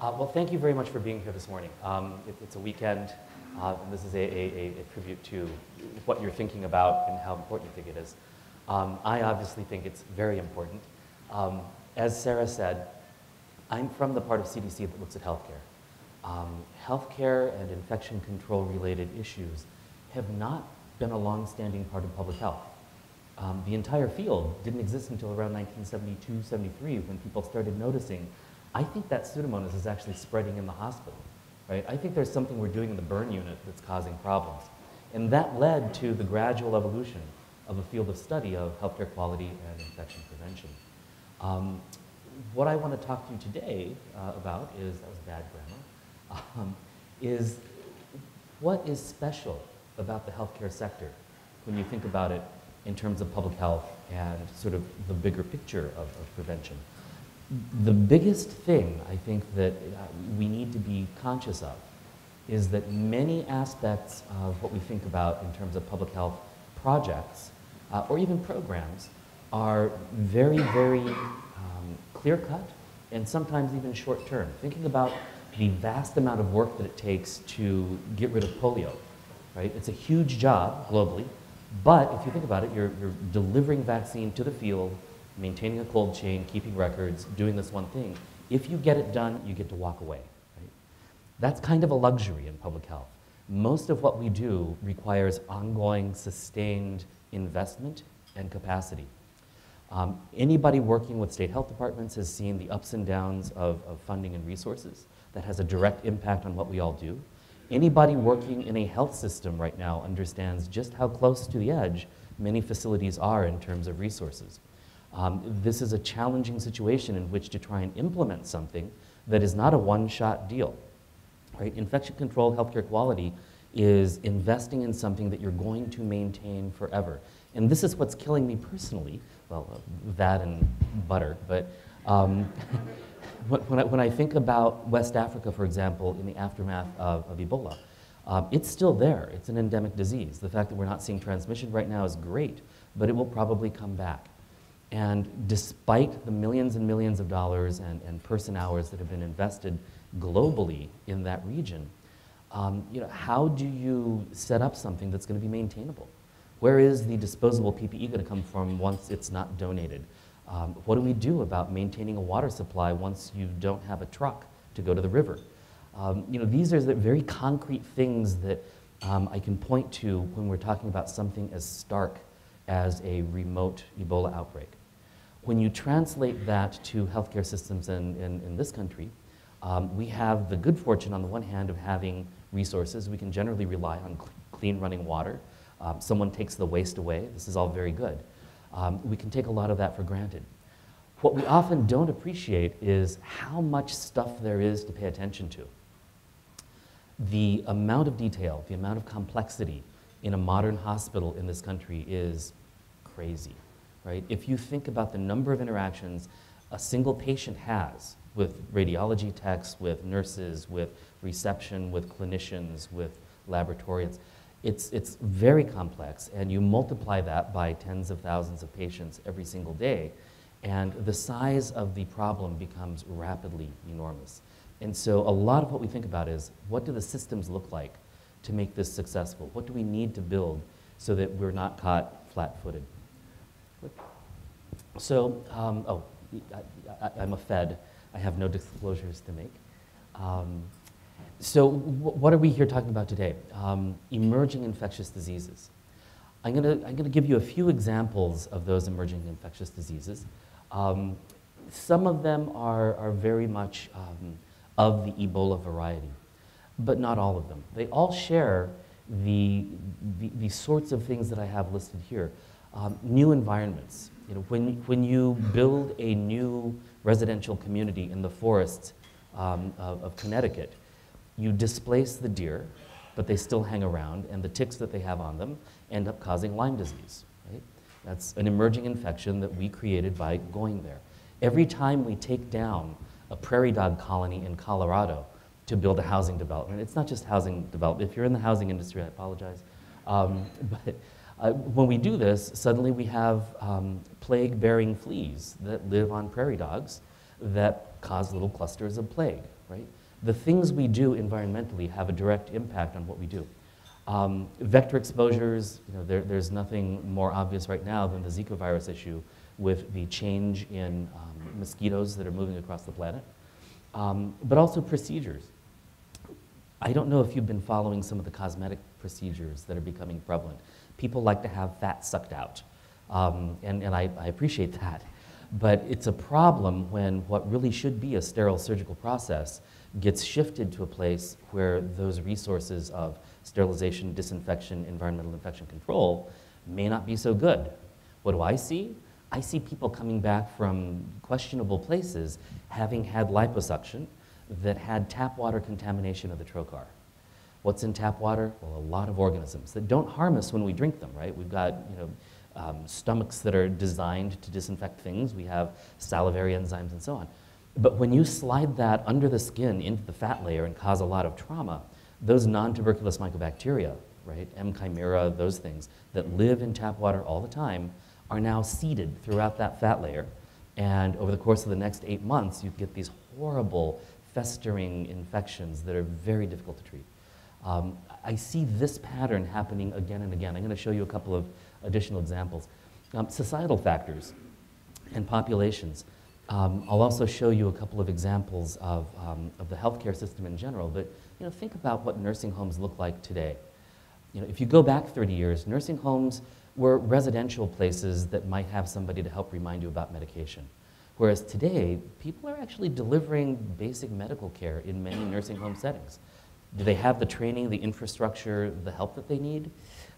Uh, well, thank you very much for being here this morning. Um, it, it's a weekend, uh, and this is a, a, a, tribute to what you're thinking about and how important you think it is. Um, I obviously think it's very important. Um, as Sarah said, I'm from the part of CDC that looks at healthcare. Um, healthcare and infection control related issues have not been a long-standing part of public health. Um, the entire field didn't exist until around 1972, 73 when people started noticing, I think that Pseudomonas is actually spreading in the hospital, right? I think there's something we're doing in the burn unit that's causing problems. And that led to the gradual evolution of a field of study of healthcare quality and infection prevention. Um, what I want to talk to you today uh, about is, that was bad grammar, um, is what is special about the healthcare sector when you think about it in terms of public health and sort of the bigger picture of, of prevention. The biggest thing I think that uh, we need to be conscious of is that many aspects of what we think about in terms of public health projects uh, or even programs are very, very um, clear cut and sometimes even short term. Thinking about the vast amount of work that it takes to get rid of polio, right? It's a huge job globally, but if you think about it, you're, you're delivering vaccine to the field, maintaining a cold chain, keeping records, doing this one thing. If you get it done, you get to walk away. Right? That's kind of a luxury in public health. Most of what we do requires ongoing, sustained investment and capacity. Um, anybody working with state health departments has seen the ups and downs of, of funding and resources. That has a direct impact on what we all do. Anybody working in a health system right now understands just how close to the edge many facilities are in terms of resources. Um, this is a challenging situation in which to try and implement something that is not a one-shot deal. Right? Infection control, healthcare quality is investing in something that you're going to maintain forever. And this is what's killing me personally. Well, uh, that and butter, but um, when, I, when I think about West Africa, for example, in the aftermath of, of Ebola, um, it's still there. It's an endemic disease. The fact that we're not seeing transmission right now is great, but it will probably come back. And despite the millions and millions of dollars and, and person hours that have been invested globally in that region, um, you know, how do you set up something that's going to be maintainable? Where is the disposable PPE going to come from once it's not donated? Um, what do we do about maintaining a water supply once you don't have a truck to go to the river? Um, you know, these are the very concrete things that um, I can point to when we're talking about something as stark as a remote Ebola outbreak. When you translate that to healthcare systems in, in, in this country, um, we have the good fortune on the one hand of having resources. We can generally rely on cl clean running water. Um, someone takes the waste away. This is all very good. Um, we can take a lot of that for granted. What we often don't appreciate is how much stuff there is to pay attention to. The amount of detail, the amount of complexity in a modern hospital in this country is crazy, right? If you think about the number of interactions a single patient has with radiology techs, with nurses, with reception, with clinicians, with laboratorians, it's, it's very complex, and you multiply that by tens of thousands of patients every single day, and the size of the problem becomes rapidly enormous. And so a lot of what we think about is, what do the systems look like to make this successful? What do we need to build so that we're not caught flat-footed? So, um, oh, I, am a Fed. I have no disclosures to make. Um, so what are we here talking about today? Um, emerging infectious diseases. I'm going to I'm gonna give you a few examples of those emerging infectious diseases. Um, some of them are, are very much um, of the Ebola variety, but not all of them. They all share the, the, the sorts of things that I have listed here. Um, new environments. You know, when, when you build a new residential community in the forests um, of, of Connecticut, you displace the deer, but they still hang around, and the ticks that they have on them end up causing Lyme disease. Right? That's an emerging infection that we created by going there. Every time we take down a prairie dog colony in Colorado to build a housing development, it's not just housing development. If you're in the housing industry, I apologize. Um, but uh, when we do this, suddenly we have um, plague bearing fleas that live on prairie dogs that cause little clusters of plague right? The things we do environmentally have a direct impact on what we do. Um, vector exposures, you know, there, there's nothing more obvious right now than the Zika virus issue with the change in um, mosquitoes that are moving across the planet, um, but also procedures. I don't know if you've been following some of the cosmetic procedures that are becoming prevalent. People like to have fat sucked out, um, and, and I, I appreciate that. But it's a problem when what really should be a sterile surgical process gets shifted to a place where those resources of sterilization, disinfection, environmental infection control may not be so good. What do I see? I see people coming back from questionable places having had liposuction that had tap water contamination of the trocar. What's in tap water? Well, a lot of organisms that don't harm us when we drink them, right? We've got, you know, um, stomachs that are designed to disinfect things. We have salivary enzymes and so on. But when you slide that under the skin into the fat layer and cause a lot of trauma, those non-tuberculous mycobacteria, right, M. chimaera, those things that live in tap water all the time, are now seeded throughout that fat layer. And over the course of the next eight months, you get these horrible festering infections that are very difficult to treat. Um, I see this pattern happening again and again. I'm going to show you a couple of additional examples. Um, societal factors and populations. Um, I'll also show you a couple of examples of, um, of the healthcare system in general, but you know, think about what nursing homes look like today. You know, if you go back 30 years, nursing homes were residential places that might have somebody to help remind you about medication. Whereas today, people are actually delivering basic medical care in many nursing home settings. Do they have the training, the infrastructure, the help that they need?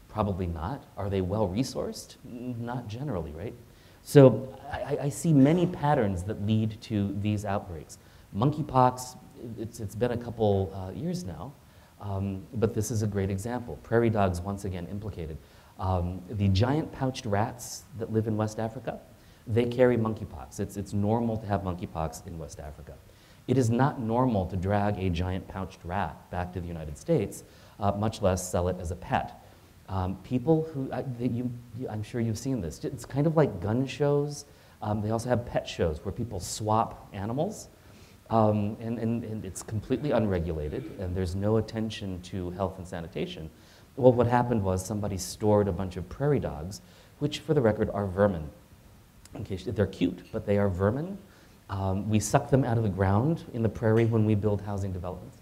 Probably not. Are they well resourced? Not generally, right? So I, I, see many patterns that lead to these outbreaks. Monkeypox, it's, it's been a couple uh, years now, um, but this is a great example. Prairie dogs, once again, implicated. Um, the giant pouched rats that live in West Africa, they carry monkeypox. It's, it's normal to have monkeypox in West Africa. It is not normal to drag a giant pouched rat back to the United States, uh, much less sell it as a pet. Um, people who, I, you, I'm sure you've seen this, it's kind of like gun shows. Um, they also have pet shows where people swap animals. Um, and, and, and, it's completely unregulated, and there's no attention to health and sanitation. Well, what happened was somebody stored a bunch of prairie dogs, which, for the record, are vermin. In case they're cute, but they are vermin. Um, we suck them out of the ground in the prairie when we build housing developments.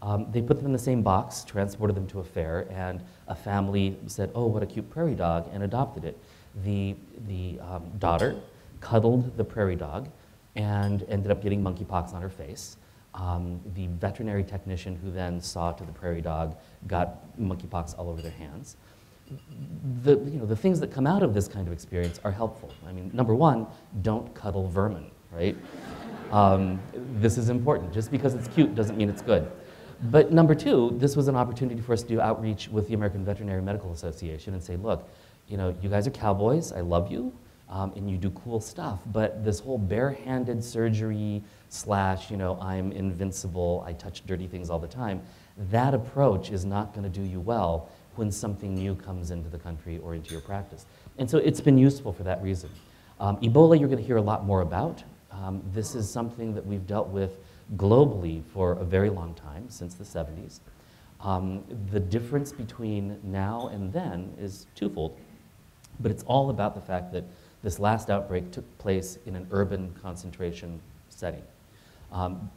Um, they put them in the same box, transported them to a fair, and a family said, oh, what a cute prairie dog, and adopted it. The, the um, daughter cuddled the prairie dog and ended up getting monkeypox on her face. Um, the veterinary technician who then saw to the prairie dog got monkeypox all over their hands. The, you know, the things that come out of this kind of experience are helpful. I mean, number one, don't cuddle vermin, right? Um, this is important. Just because it's cute doesn't mean it's good. But number two, this was an opportunity for us to do outreach with the American Veterinary Medical Association and say, look, you know, you guys are cowboys, I love you, um, and you do cool stuff, but this whole barehanded surgery slash, you know, I'm invincible, I touch dirty things all the time, that approach is not going to do you well when something new comes into the country or into your practice. And so it's been useful for that reason. Um, Ebola, you're going to hear a lot more about. Um, this is something that we've dealt with globally for a very long time, since the 70s. Um, the difference between now and then is twofold, but it's all about the fact that this last outbreak took place in an urban concentration setting. Um,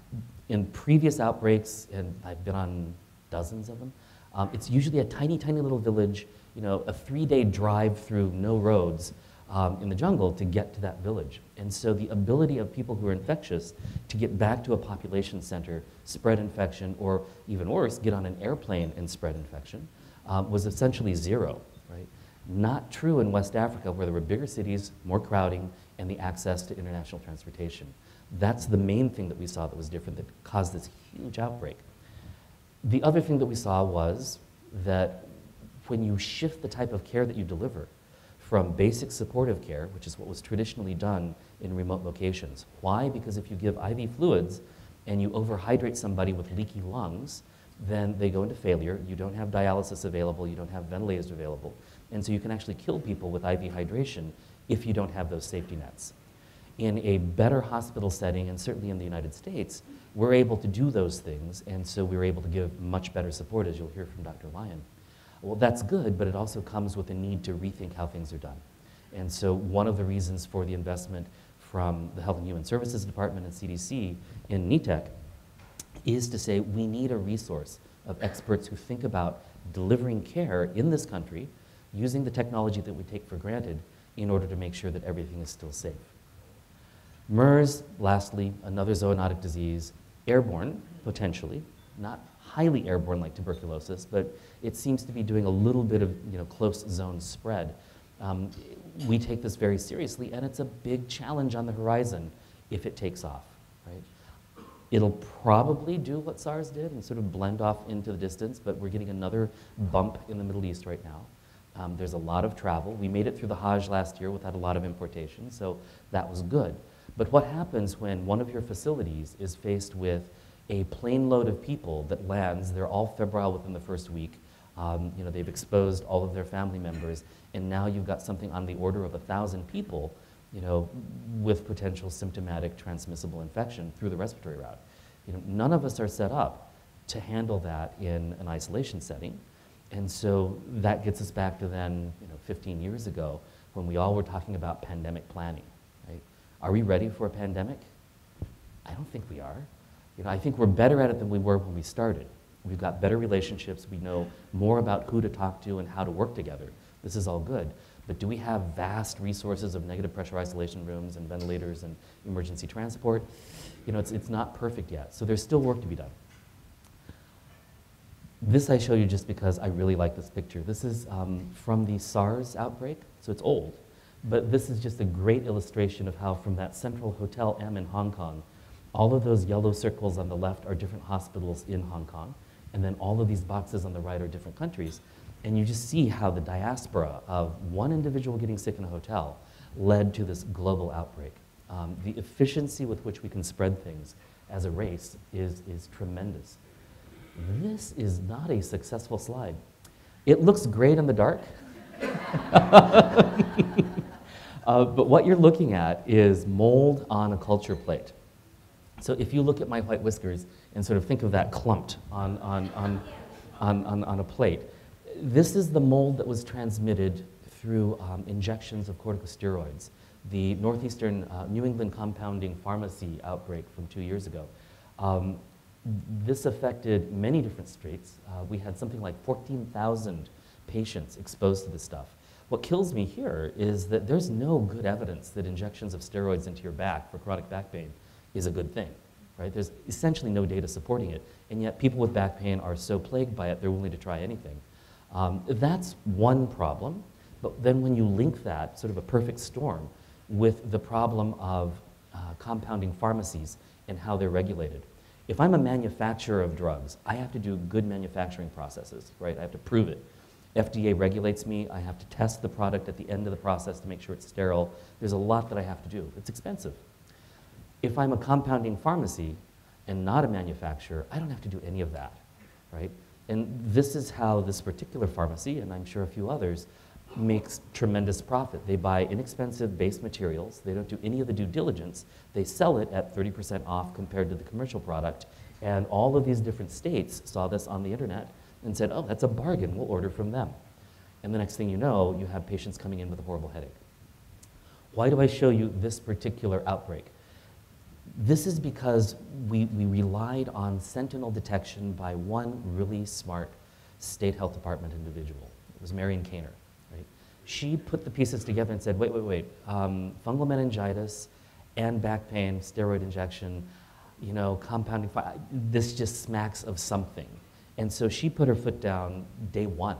in previous outbreaks, and I've been on dozens of them, um, it's usually a tiny, tiny little village, you know, a three-day drive through no roads, um, in the jungle to get to that village. And so the ability of people who are infectious to get back to a population center, spread infection, or even worse, get on an airplane and spread infection, um, was essentially zero, right? Not true in West Africa where there were bigger cities, more crowding, and the access to international transportation. That's the main thing that we saw that was different that caused this huge outbreak. The other thing that we saw was that when you shift the type of care that you deliver, from basic supportive care, which is what was traditionally done in remote locations. Why? Because if you give IV fluids and you overhydrate somebody with leaky lungs, then they go into failure. You don't have dialysis available, you don't have ventilators available. And so you can actually kill people with IV hydration if you don't have those safety nets. in a better hospital setting, and certainly in the United States, we're able to do those things, and so we're able to give much better support, as you'll hear from Dr. Lyon. Well, that's good, but it also comes with a need to rethink how things are done. And so one of the reasons for the investment from the Health and Human Services Department and CDC in NETEC is to say we need a resource of experts who think about delivering care in this country using the technology that we take for granted in order to make sure that everything is still safe. MERS, lastly, another zoonotic disease, airborne, potentially, not highly airborne like tuberculosis, but it seems to be doing a little bit of you know, close zone spread. Um, we take this very seriously, and it's a big challenge on the horizon if it takes off, right? It'll probably do what SARS did and sort of blend off into the distance, but we're getting another bump in the Middle East right now. Um, there's a lot of travel. We made it through the Hajj last year without a lot of importation, so that was good. But what happens when one of your facilities is faced with a plane load of people that lands, they're all febrile within the first week, um, you know, they've exposed all of their family members, and now you've got something on the order of a thousand people, you know, with potential symptomatic transmissible infection through the respiratory route. You know, none of us are set up to handle that in an isolation setting. And so that gets us back to then, you know, 15 years ago when we all were talking about pandemic planning, right? Are we ready for a pandemic? I don't think we are. You know, I think we're better at it than we were when we started. We've got better relationships. We know more about who to talk to and how to work together. This is all good. But do we have vast resources of negative pressure isolation rooms and ventilators and emergency transport? You know, it's, it's not perfect yet. So there's still work to be done. This I show you just because I really like this picture. This is um, from the SARS outbreak, so it's old. But this is just a great illustration of how from that central Hotel M in Hong Kong, all of those yellow circles on the left are different hospitals in Hong Kong. And then all of these boxes on the right are different countries. And you just see how the diaspora of one individual getting sick in a hotel led to this global outbreak. Um, the efficiency with which we can spread things as a race is, is tremendous. This is not a successful slide. It looks great in the dark. uh, but what you're looking at is mold on a culture plate. So if you look at my white whiskers and sort of think of that clumped on, on, on, on, on, on a plate, this is the mold that was transmitted through um, injections of corticosteroids. The Northeastern uh, New England Compounding Pharmacy outbreak from two years ago. Um, this affected many different states. Uh, we had something like 14,000 patients exposed to this stuff. What kills me here is that there's no good evidence that injections of steroids into your back for chronic back pain is a good thing, right? There's essentially no data supporting it, and yet people with back pain are so plagued by it, they're willing to try anything. Um, that's one problem, but then when you link that, sort of a perfect storm, with the problem of uh, compounding pharmacies and how they're regulated. If I'm a manufacturer of drugs, I have to do good manufacturing processes, right? I have to prove it. FDA regulates me. I have to test the product at the end of the process to make sure it's sterile. There's a lot that I have to do. It's expensive. If I'm a compounding pharmacy and not a manufacturer, I don't have to do any of that, right? And this is how this particular pharmacy, and I'm sure a few others, makes tremendous profit. They buy inexpensive base materials. They don't do any of the due diligence. They sell it at 30% off compared to the commercial product. And all of these different states saw this on the internet and said, oh, that's a bargain. We'll order from them. And the next thing you know, you have patients coming in with a horrible headache. Why do I show you this particular outbreak? This is because we, we relied on sentinel detection by one really smart state health department individual. It was Marion Kainer. Right? She put the pieces together and said, wait, wait, wait, um, fungal meningitis and back pain, steroid injection, you know, compounding, this just smacks of something. And so she put her foot down day one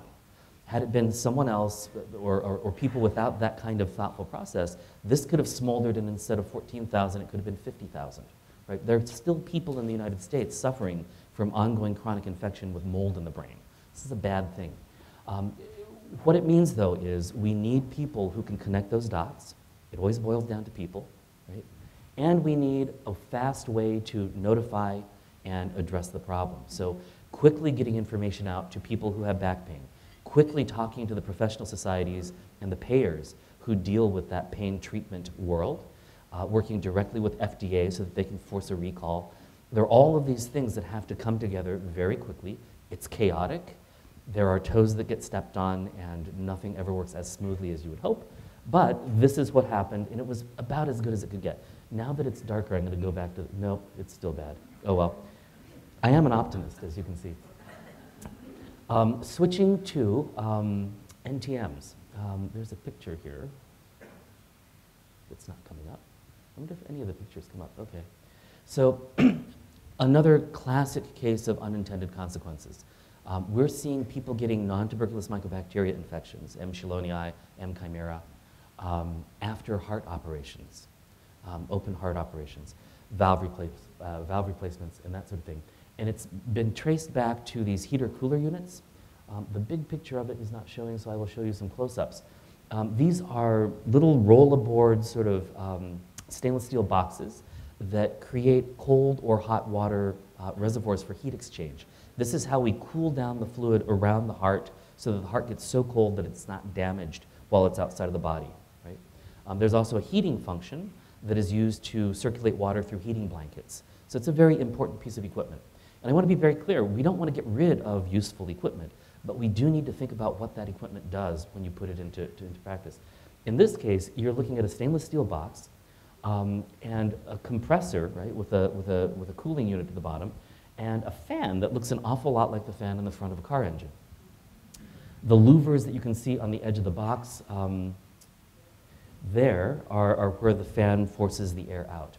had it been someone else or, or, or, people without that kind of thoughtful process, this could have smoldered and instead of 14,000, it could have been 50,000. Right? There are still people in the United States suffering from ongoing chronic infection with mold in the brain. This is a bad thing. Um, what it means, though, is we need people who can connect those dots. It always boils down to people, right? And we need a fast way to notify and address the problem. So quickly getting information out to people who have back pain, quickly talking to the professional societies and the payers who deal with that pain treatment world. uh, working directly with FDA so that they can force a recall. There are all of these things that have to come together very quickly. It's chaotic. There are toes that get stepped on, and nothing ever works as smoothly as you would hope. But this is what happened, and it was about as good as it could get. Now that it's darker, I'm going to go back to, nope, it's still bad. Oh well. I am an optimist, as you can see. Um, switching to um, NTMs. Um, there's a picture here. It's not coming up. I wonder if any of the pictures come up. Okay. So, another classic case of unintended consequences. Um, we're seeing people getting non-tuberculous mycobacteria infections, M. chelonae, M. chimaera, um, after heart operations, um, open heart operations, valve, replace, uh, valve replacements, and that sort of thing. And it's been traced back to these heater-cooler units. Um, the big picture of it is not showing, so I will show you some close-ups. Um, these are little roll-aboard sort of um, stainless steel boxes that create cold or hot water uh, reservoirs for heat exchange. This is how we cool down the fluid around the heart so that the heart gets so cold that it's not damaged while it's outside of the body. Right? Um, there's also a heating function that is used to circulate water through heating blankets. So it's a very important piece of equipment. And I want to be very clear, we don't want to get rid of useful equipment, but we do need to think about what that equipment does when you put it into, to, into practice. In this case, you're looking at a stainless steel box um, and a compressor, right, with a, with, a, with a cooling unit at the bottom, and a fan that looks an awful lot like the fan in the front of a car engine. The louvers that you can see on the edge of the box um, there are, are where the fan forces the air out.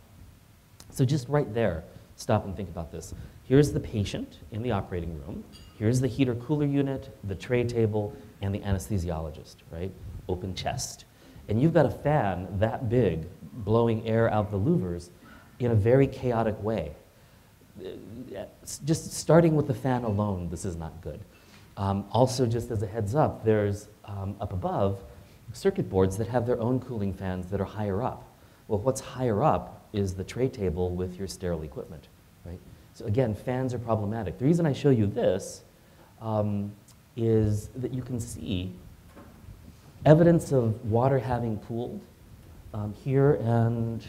So just right there, stop and think about this. Here's the patient in the operating room. Here's the heater cooler unit, the tray table, and the anesthesiologist, right? Open chest. And you've got a fan that big blowing air out the louvers in a very chaotic way. Just starting with the fan alone, this is not good. Um, also, just as a heads up, there's um, up above circuit boards that have their own cooling fans that are higher up. Well, what's higher up is the tray table with your sterile equipment, right? So again, fans are problematic. The reason I show you this um, is that you can see evidence of water having pooled um, here and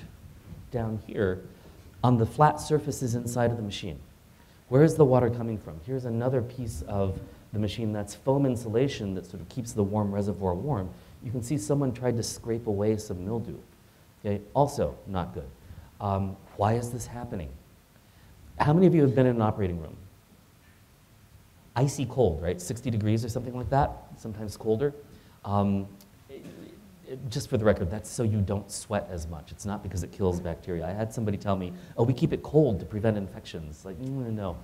down here on the flat surfaces inside of the machine. Where is the water coming from? Here's another piece of the machine that's foam insulation that sort of keeps the warm reservoir warm. You can see someone tried to scrape away some mildew. Okay? Also, not good. Um, why is this happening? How many of you have been in an operating room? Icy cold, right? 60 degrees or something like that, sometimes colder. Um, just for the record, that's so you don't sweat as much. It's not because it kills bacteria. I had somebody tell me, oh, we keep it cold to prevent infections. Like, mm, no,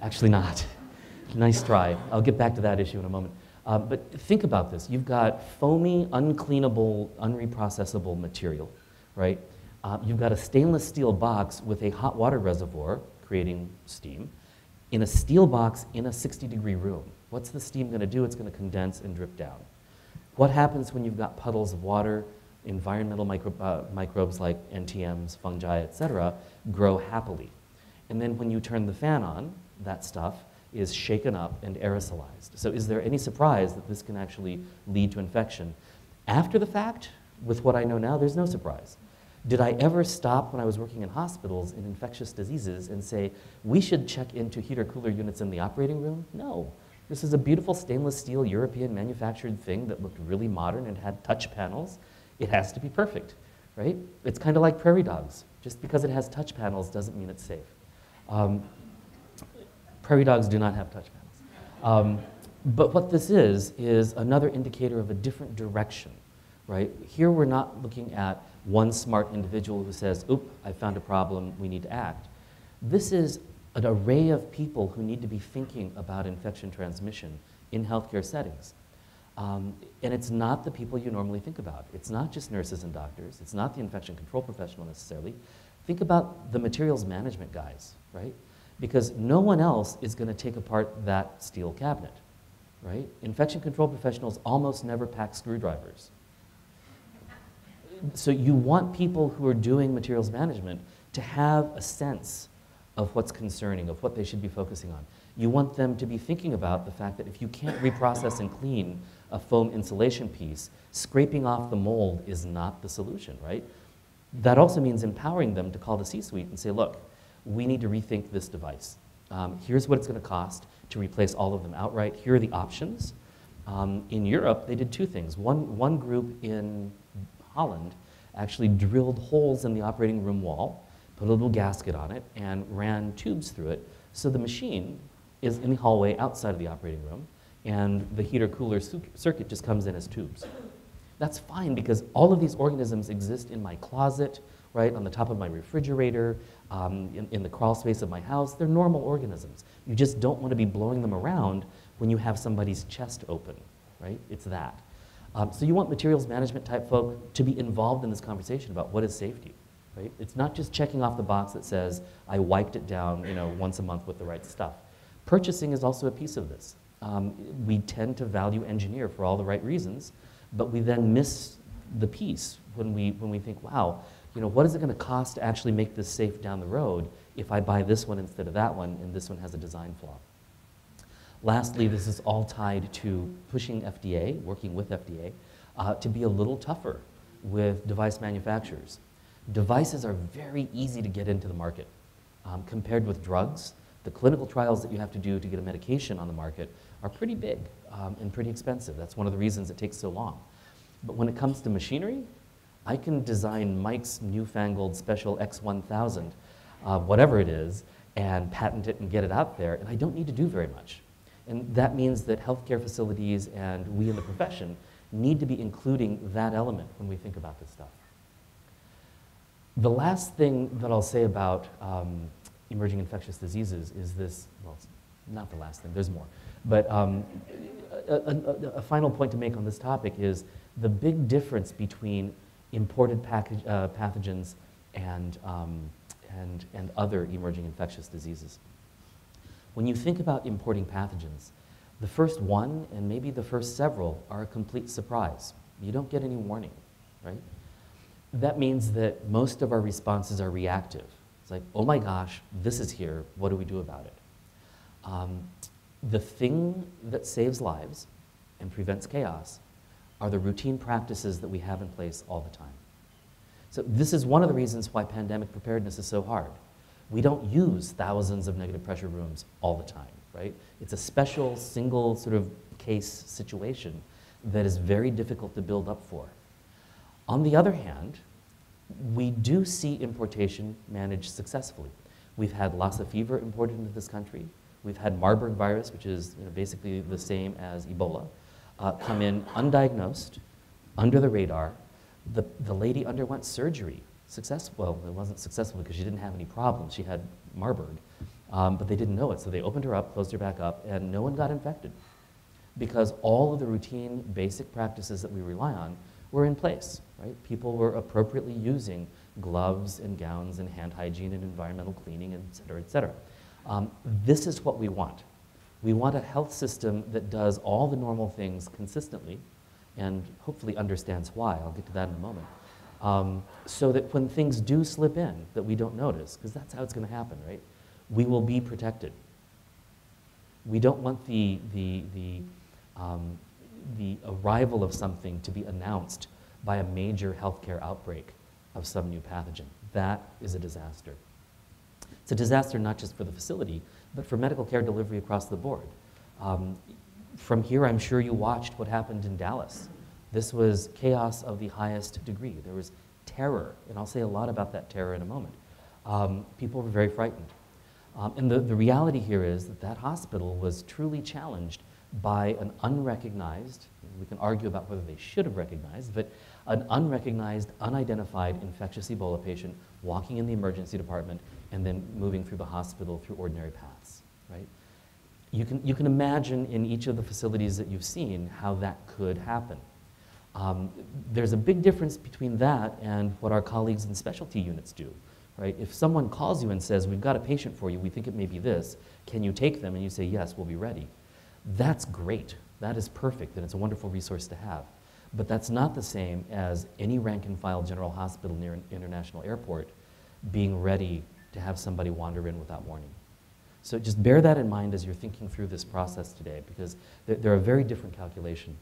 actually not. nice try. I'll get back to that issue in a moment. Uh, but think about this. You've got foamy, uncleanable, unreprocessable material, right? Uh, you've got a stainless steel box with a hot water reservoir creating steam in a steel box in a 60 degree room. What's the steam going to do? It's going to condense and drip down. What happens when you've got puddles of water, environmental micro, uh, microbes like NTMs, fungi, et cetera, grow happily. And then when you turn the fan on, that stuff is shaken up and aerosolized. So is there any surprise that this can actually lead to infection? After the fact, with what I know now, there's no surprise. Did I ever stop when I was working in hospitals in infectious diseases and say, we should check into heater cooler units in the operating room? No. This is a beautiful stainless steel European manufactured thing that looked really modern and had touch panels. It has to be perfect, right? It's kind of like prairie dogs. Just because it has touch panels doesn't mean it's safe. Um, prairie dogs do not have touch panels. Um, but what this is, is another indicator of a different direction, right? Here we're not looking at one smart individual who says, oop, I found a problem, we need to act. This is an array of people who need to be thinking about infection transmission in healthcare settings. Um, and it's not the people you normally think about. It's not just nurses and doctors. It's not the infection control professional necessarily. Think about the materials management guys, right? Because no one else is going to take apart that steel cabinet, right? Infection control professionals almost never pack screwdrivers. So you want people who are doing materials management to have a sense of what's concerning, of what they should be focusing on. You want them to be thinking about the fact that if you can't reprocess and clean a foam insulation piece, scraping off the mold is not the solution, right? That also means empowering them to call the C-suite and say, look, we need to rethink this device. Um, here's what it's going to cost to replace all of them outright. Here are the options. Um, in Europe, they did two things. One, one group in Holland actually drilled holes in the operating room wall, put a little gasket on it, and ran tubes through it. So the machine is in the hallway outside of the operating room, and the heater cooler circuit just comes in as tubes. That's fine because all of these organisms exist in my closet, right, on the top of my refrigerator, um, in, in the crawl space of my house. They're normal organisms. You just don't want to be blowing them around when you have somebody's chest open, right? It's that. Um, so you want materials management type folk to be involved in this conversation about what is safety, right? It's not just checking off the box that says, I wiped it down, you know, once a month with the right stuff. Purchasing is also a piece of this. Um, we tend to value engineer for all the right reasons, but we then miss the piece when we, when we think, wow, you know, what is it going to cost to actually make this safe down the road if I buy this one instead of that one and this one has a design flaw? Lastly, this is all tied to pushing FDA, working with FDA, uh, to be a little tougher with device manufacturers. Devices are very easy to get into the market. Um, compared with drugs, the clinical trials that you have to do to get a medication on the market are pretty big um, and pretty expensive. That's one of the reasons it takes so long. But when it comes to machinery, I can design Mike's newfangled special X1000, uh, whatever it is, and patent it and get it out there, and I don't need to do very much. And that means that healthcare facilities and we in the profession need to be including that element when we think about this stuff. The last thing that I'll say about um, emerging infectious diseases is this, well, not the last thing, there's more. But um, a, a, a, final point to make on this topic is the big difference between imported package, uh, pathogens and, um, and, and other emerging infectious diseases. When you think about importing pathogens, the first one and maybe the first several are a complete surprise. You don't get any warning, right? That means that most of our responses are reactive. It's like, oh my gosh, this is here. What do we do about it? Um, the thing that saves lives and prevents chaos are the routine practices that we have in place all the time. So this is one of the reasons why pandemic preparedness is so hard. We don't use thousands of negative pressure rooms all the time, right? It's a special single sort of case situation that is very difficult to build up for. On the other hand, we do see importation managed successfully. We've had Lassa fever imported into this country. We've had Marburg virus, which is you know, basically the same as Ebola, uh, come in undiagnosed, under the radar. The, the lady underwent surgery successful. Well, it wasn't successful because she didn't have any problems. She had Marburg, um, but they didn't know it. So they opened her up, closed her back up, and no one got infected because all of the routine basic practices that we rely on were in place, right? People were appropriately using gloves and gowns and hand hygiene and environmental cleaning, et cetera, et cetera. Um, this is what we want. We want a health system that does all the normal things consistently and hopefully understands why. I'll get to that in a moment. Um, so that when things do slip in that we don't notice, because that's how it's going to happen, right? We will be protected. We don't want the, the, the, um, the arrival of something to be announced by a major healthcare outbreak of some new pathogen. That is a disaster. It's a disaster not just for the facility, but for medical care delivery across the board. Um, from here, I'm sure you watched what happened in Dallas this was chaos of the highest degree. There was terror, and I'll say a lot about that terror in a moment. Um, people were very frightened. Um, and the, the reality here is that that hospital was truly challenged by an unrecognized, we can argue about whether they should have recognized, but an unrecognized, unidentified infectious Ebola patient walking in the emergency department and then moving through the hospital through ordinary paths, right? You can, you can imagine in each of the facilities that you've seen how that could happen. Um, there's a big difference between that and what our colleagues in specialty units do. Right? If someone calls you and says, we've got a patient for you, we think it may be this, can you take them? And you say, yes, we'll be ready. That's great. That is perfect, and it's a wonderful resource to have. But that's not the same as any rank and file general hospital near an international airport being ready to have somebody wander in without warning. So just bear that in mind as you're thinking through this process today, because they're, they're a very different calculation.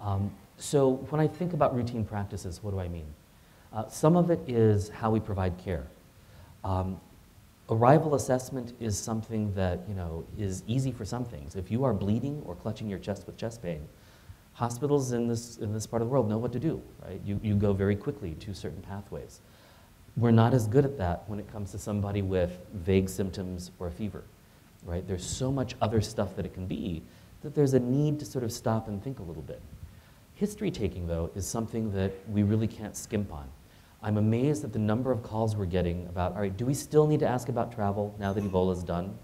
Um, so when I think about routine practices, what do I mean? Uh, some of it is how we provide care. Um, arrival assessment is something that you know is easy for some things. If you are bleeding or clutching your chest with chest pain, hospitals in this, in this part of the world know what to do, right? You, you go very quickly to certain pathways. We're not as good at that when it comes to somebody with vague symptoms or a fever, right? There's so much other stuff that it can be that there's a need to sort of stop and think a little bit. History taking, though, is something that we really can't skimp on. I'm amazed at the number of calls we're getting about, all right, do we still need to ask about travel now that Ebola's done?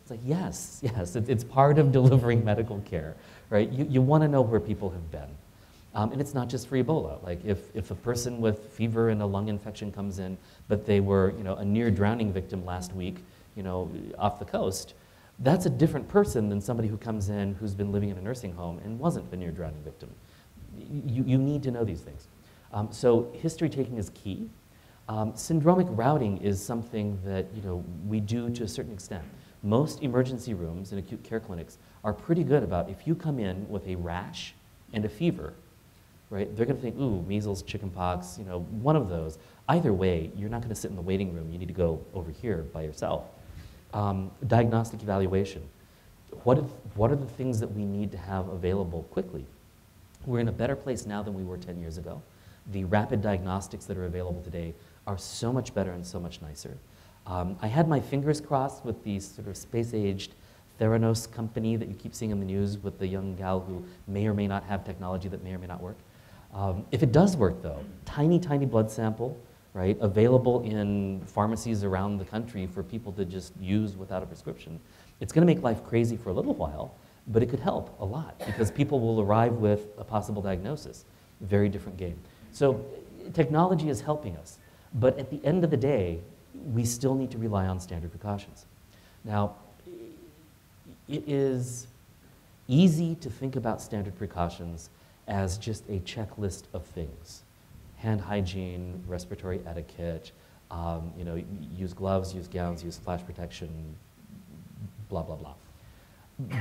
It's like, yes, yes, it's part of delivering medical care, right? You, you want to know where people have been. Um, and it's not just for Ebola. Like if, if a person with fever and a lung infection comes in, but they were you know, a near drowning victim last week you know, off the coast, that's a different person than somebody who comes in who's been living in a nursing home and wasn't a near drowning victim. You, you need to know these things. Um, so history taking is key. Um, syndromic routing is something that you know, we do to a certain extent. Most emergency rooms and acute care clinics are pretty good about if you come in with a rash and a fever, right, they're going to think, ooh, measles, chickenpox, you know, one of those. Either way, you're not going to sit in the waiting room. You need to go over here by yourself. Um, diagnostic evaluation. What, if, what are the things that we need to have available quickly? We're in a better place now than we were 10 years ago. The rapid diagnostics that are available today are so much better and so much nicer. Um, I had my fingers crossed with the sort of space-aged Theranos company that you keep seeing in the news with the young gal who may or may not have technology that may or may not work. Um, if it does work, though, tiny, tiny blood sample, right, available in pharmacies around the country for people to just use without a prescription, it's going to make life crazy for a little while, but it could help a lot because people will arrive with a possible diagnosis. Very different game. So technology is helping us, but at the end of the day, we still need to rely on standard precautions. Now, it is easy to think about standard precautions as just a checklist of things. Hand hygiene, respiratory etiquette, um, you know, use gloves, use gowns, use flash protection, blah, blah, blah.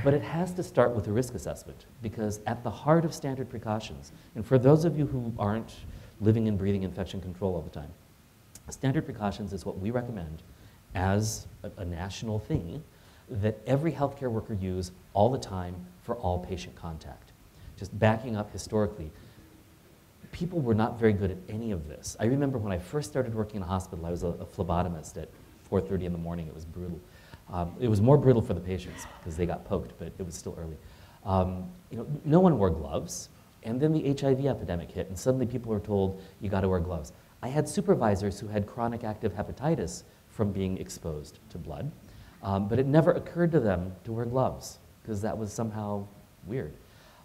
But it has to start with a risk assessment because at the heart of standard precautions, and for those of you who aren't living and breathing infection control all the time, standard precautions is what we recommend as a, a national thing that every healthcare worker use all the time for all patient contact. Just backing up historically, people were not very good at any of this. I remember when I first started working in a hospital, I was a, a phlebotomist at 4.30 in the morning. It was brutal. Um, it was more brutal for the patients because they got poked, but it was still early. Um, you know, no one wore gloves. And then the HIV epidemic hit, and suddenly people were told, you got to wear gloves. I had supervisors who had chronic active hepatitis from being exposed to blood. Um, but it never occurred to them to wear gloves because that was somehow weird.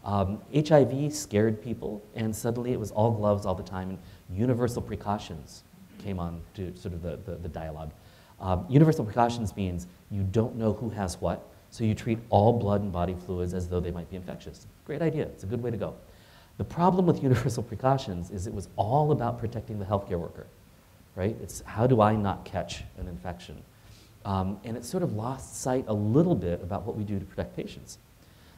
Um, HIV scared people, and suddenly it was all gloves all the time, and universal precautions came on to sort of the, the, the dialogue. Um, universal precautions means you don't know who has what, so you treat all blood and body fluids as though they might be infectious. Great idea, it's a good way to go. The problem with universal precautions is it was all about protecting the healthcare worker, right? It's how do I not catch an infection? Um, and it sort of lost sight a little bit about what we do to protect patients.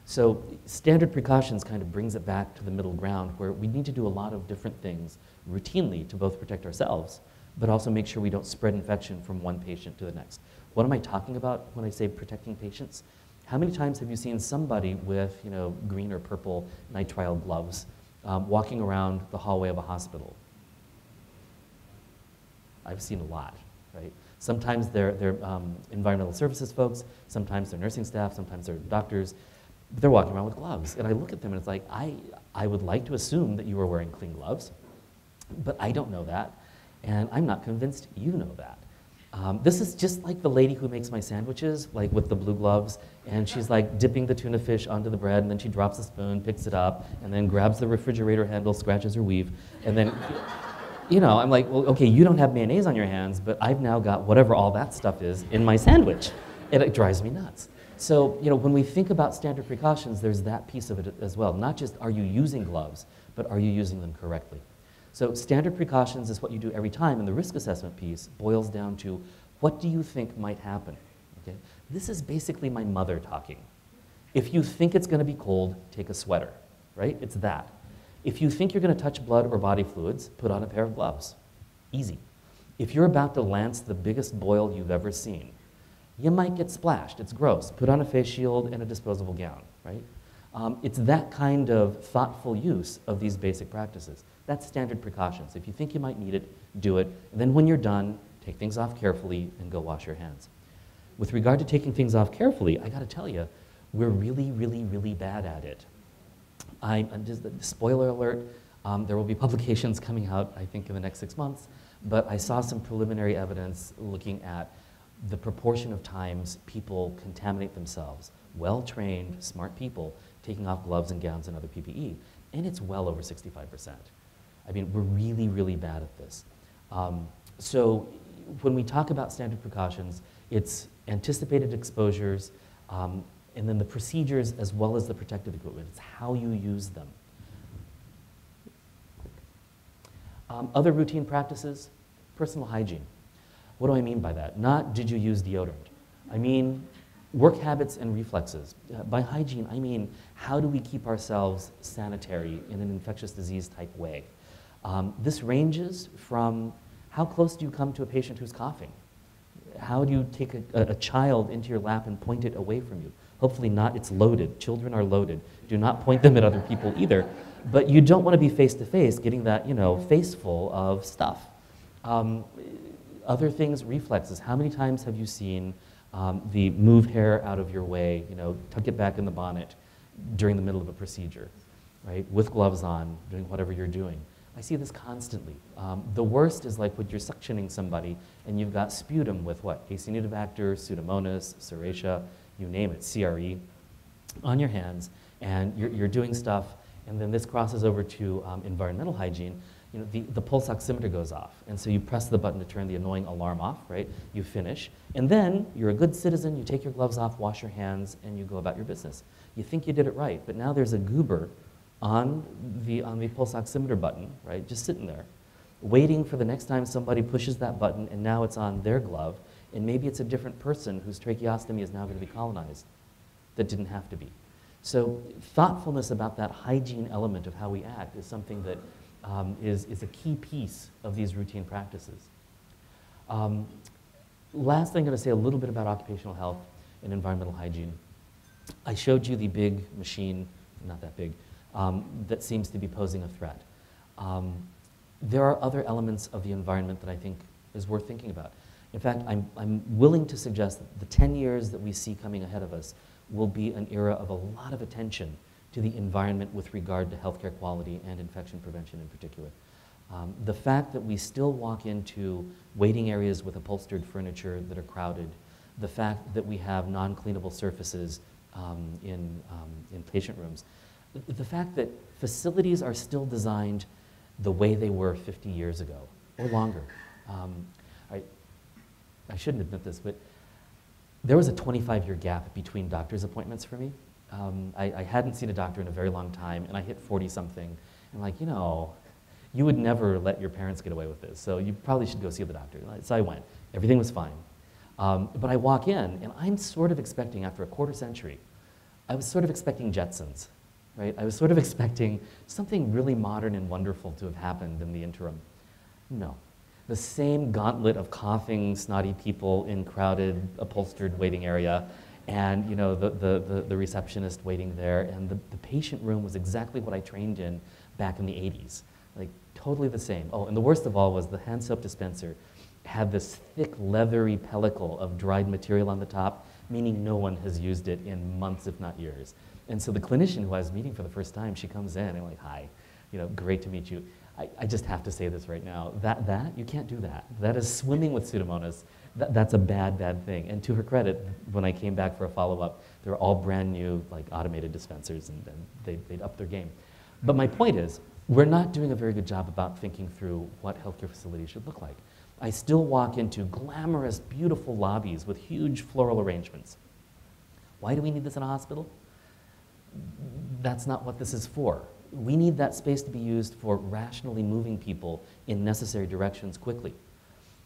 So standard precautions kind of brings it back to the middle ground where we need to do a lot of different things routinely to both protect ourselves, but also make sure we don't spread infection from one patient to the next. What am I talking about when I say protecting patients? How many times have you seen somebody with you know, green or purple nitrile gloves um, walking around the hallway of a hospital? I've seen a lot, right? Sometimes they're, they're um, environmental services folks, sometimes they're nursing staff, sometimes they're doctors. They're walking around with gloves. And I look at them and it's like, I, I would like to assume that you are wearing clean gloves, but I don't know that. And I'm not convinced you know that. Um, this is just like the lady who makes my sandwiches, like with the blue gloves, and she's like dipping the tuna fish onto the bread, and then she drops the spoon, picks it up, and then grabs the refrigerator handle, scratches her weave, and then you know, I'm like, well, okay, you don't have mayonnaise on your hands, but I've now got whatever all that stuff is in my sandwich. And it drives me nuts. So, you know, when we think about standard precautions, there's that piece of it as well. Not just are you using gloves, but are you using them correctly? So standard precautions is what you do every time, and the risk assessment piece boils down to what do you think might happen? Okay? This is basically my mother talking. If you think it's going to be cold, take a sweater, right? It's that. If you think you're going to touch blood or body fluids, put on a pair of gloves. Easy. If you're about to lance the biggest boil you've ever seen, you might get splashed. It's gross. Put on a face shield and a disposable gown, right? Um, it's that kind of thoughtful use of these basic practices. That's standard precautions. If you think you might need it, do it. And then when you're done, take things off carefully and go wash your hands. With regard to taking things off carefully, I gotta tell you, we're really, really, really bad at it. I'm just, spoiler alert, um, there will be publications coming out, I think, in the next six months, but I saw some preliminary evidence looking at the proportion of times people contaminate themselves, well trained, smart people, taking off gloves and gowns and other PPE, and it's well over 65%. I mean, we're really, really bad at this. Um, so when we talk about standard precautions, it's anticipated exposures, um, and then the procedures as well as the protective equipment. It's how you use them. Um, other routine practices, personal hygiene. What do I mean by that? Not did you use deodorant. I mean work habits and reflexes. Uh, by hygiene, I mean how do we keep ourselves sanitary in an infectious disease type way? Um, this ranges from how close do you come to a patient who's coughing? How do you take a, a, child into your lap and point it away from you? Hopefully not, it's loaded. Children are loaded. Do not point them at other people either. But you don't want to be face to face getting that, you know, face full of stuff. Um, other things, reflexes. How many times have you seen um, the move hair out of your way, you know, tuck it back in the bonnet during the middle of a procedure, right? With gloves on, doing whatever you're doing. I see this constantly. Um, the worst is like when you're suctioning somebody and you've got sputum with what? Acinetobacter, Pseudomonas, Serratia, you name it, CRE, on your hands, and you're, you're doing stuff, and then this crosses over to um, environmental hygiene. You know, the, the pulse oximeter goes off, and so you press the button to turn the annoying alarm off, right? You finish, and then you're a good citizen, you take your gloves off, wash your hands, and you go about your business. You think you did it right, but now there's a goober on the, on the pulse oximeter button, right, just sitting there, waiting for the next time somebody pushes that button and now it's on their glove, and maybe it's a different person whose tracheostomy is now going to be colonized that didn't have to be. So thoughtfulness about that hygiene element of how we act is something that um, is is, a key piece of these routine practices. Um, last thing I'm going to say a little bit about occupational health and environmental hygiene. I showed you the big machine, not that big, um, that seems to be posing a threat. Um, there are other elements of the environment that I think is worth thinking about. In fact, I'm, I'm willing to suggest that the 10 years that we see coming ahead of us will be an era of a lot of attention to the environment with regard to healthcare quality and infection prevention in particular. Um, the fact that we still walk into waiting areas with upholstered furniture that are crowded, the fact that we have non-cleanable surfaces um, in, um, in patient rooms, the fact that facilities are still designed the way they were 50 years ago or longer. Um, I, I shouldn't admit this, but there was a 25 year gap between doctor's appointments for me. Um, I, I, hadn't seen a doctor in a very long time, and I hit 40 something. And like, you know, you would never let your parents get away with this, so you probably should go see the doctor. So I went. Everything was fine. Um, but I walk in, and I'm sort of expecting, after a quarter century, I was sort of expecting Jetsons right? I was sort of expecting something really modern and wonderful to have happened in the interim. No. The same gauntlet of coughing, snotty people in crowded, upholstered waiting area, and you know, the, the, the, the receptionist waiting there, and the, the patient room was exactly what I trained in back in the 80s. Like, totally the same. Oh, and the worst of all was the hand soap dispenser had this thick, leathery pellicle of dried material on the top, meaning no one has used it in months, if not years. And so the clinician who I was meeting for the first time, she comes in and I'm like, hi, you know, great to meet you. I, I just have to say this right now. That, that, you can't do that. That is swimming with Pseudomonas. That, that's a bad, bad thing. And to her credit, when I came back for a follow-up, they were all brand new, like automated dispensers, and, and they, they'd up their game. But my point is, we're not doing a very good job about thinking through what healthcare facilities should look like. I still walk into glamorous, beautiful lobbies with huge floral arrangements. Why do we need this in a hospital? that's not what this is for. We need that space to be used for rationally moving people in necessary directions quickly.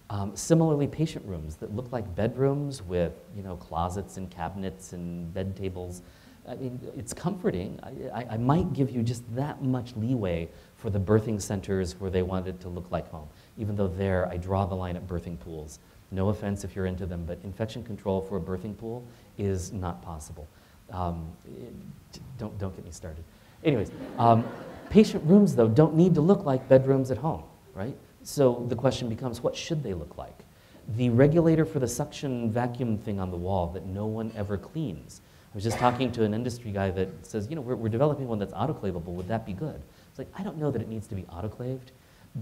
Um, similarly, patient rooms that look like bedrooms with you know, closets and cabinets and bed tables, I mean, it's comforting. I, I, I, might give you just that much leeway for the birthing centers where they want it to look like home, even though there I draw the line at birthing pools. No offense if you're into them, but infection control for a birthing pool is not possible. Um, it, don't, don't get me started. Anyways, um, patient rooms, though, don't need to look like bedrooms at home, right? So the question becomes, what should they look like? The regulator for the suction vacuum thing on the wall that no one ever cleans. I was just talking to an industry guy that says, you know, we're, we're developing one that's autoclavable. Would that be good? It's like, I don't know that it needs to be autoclaved,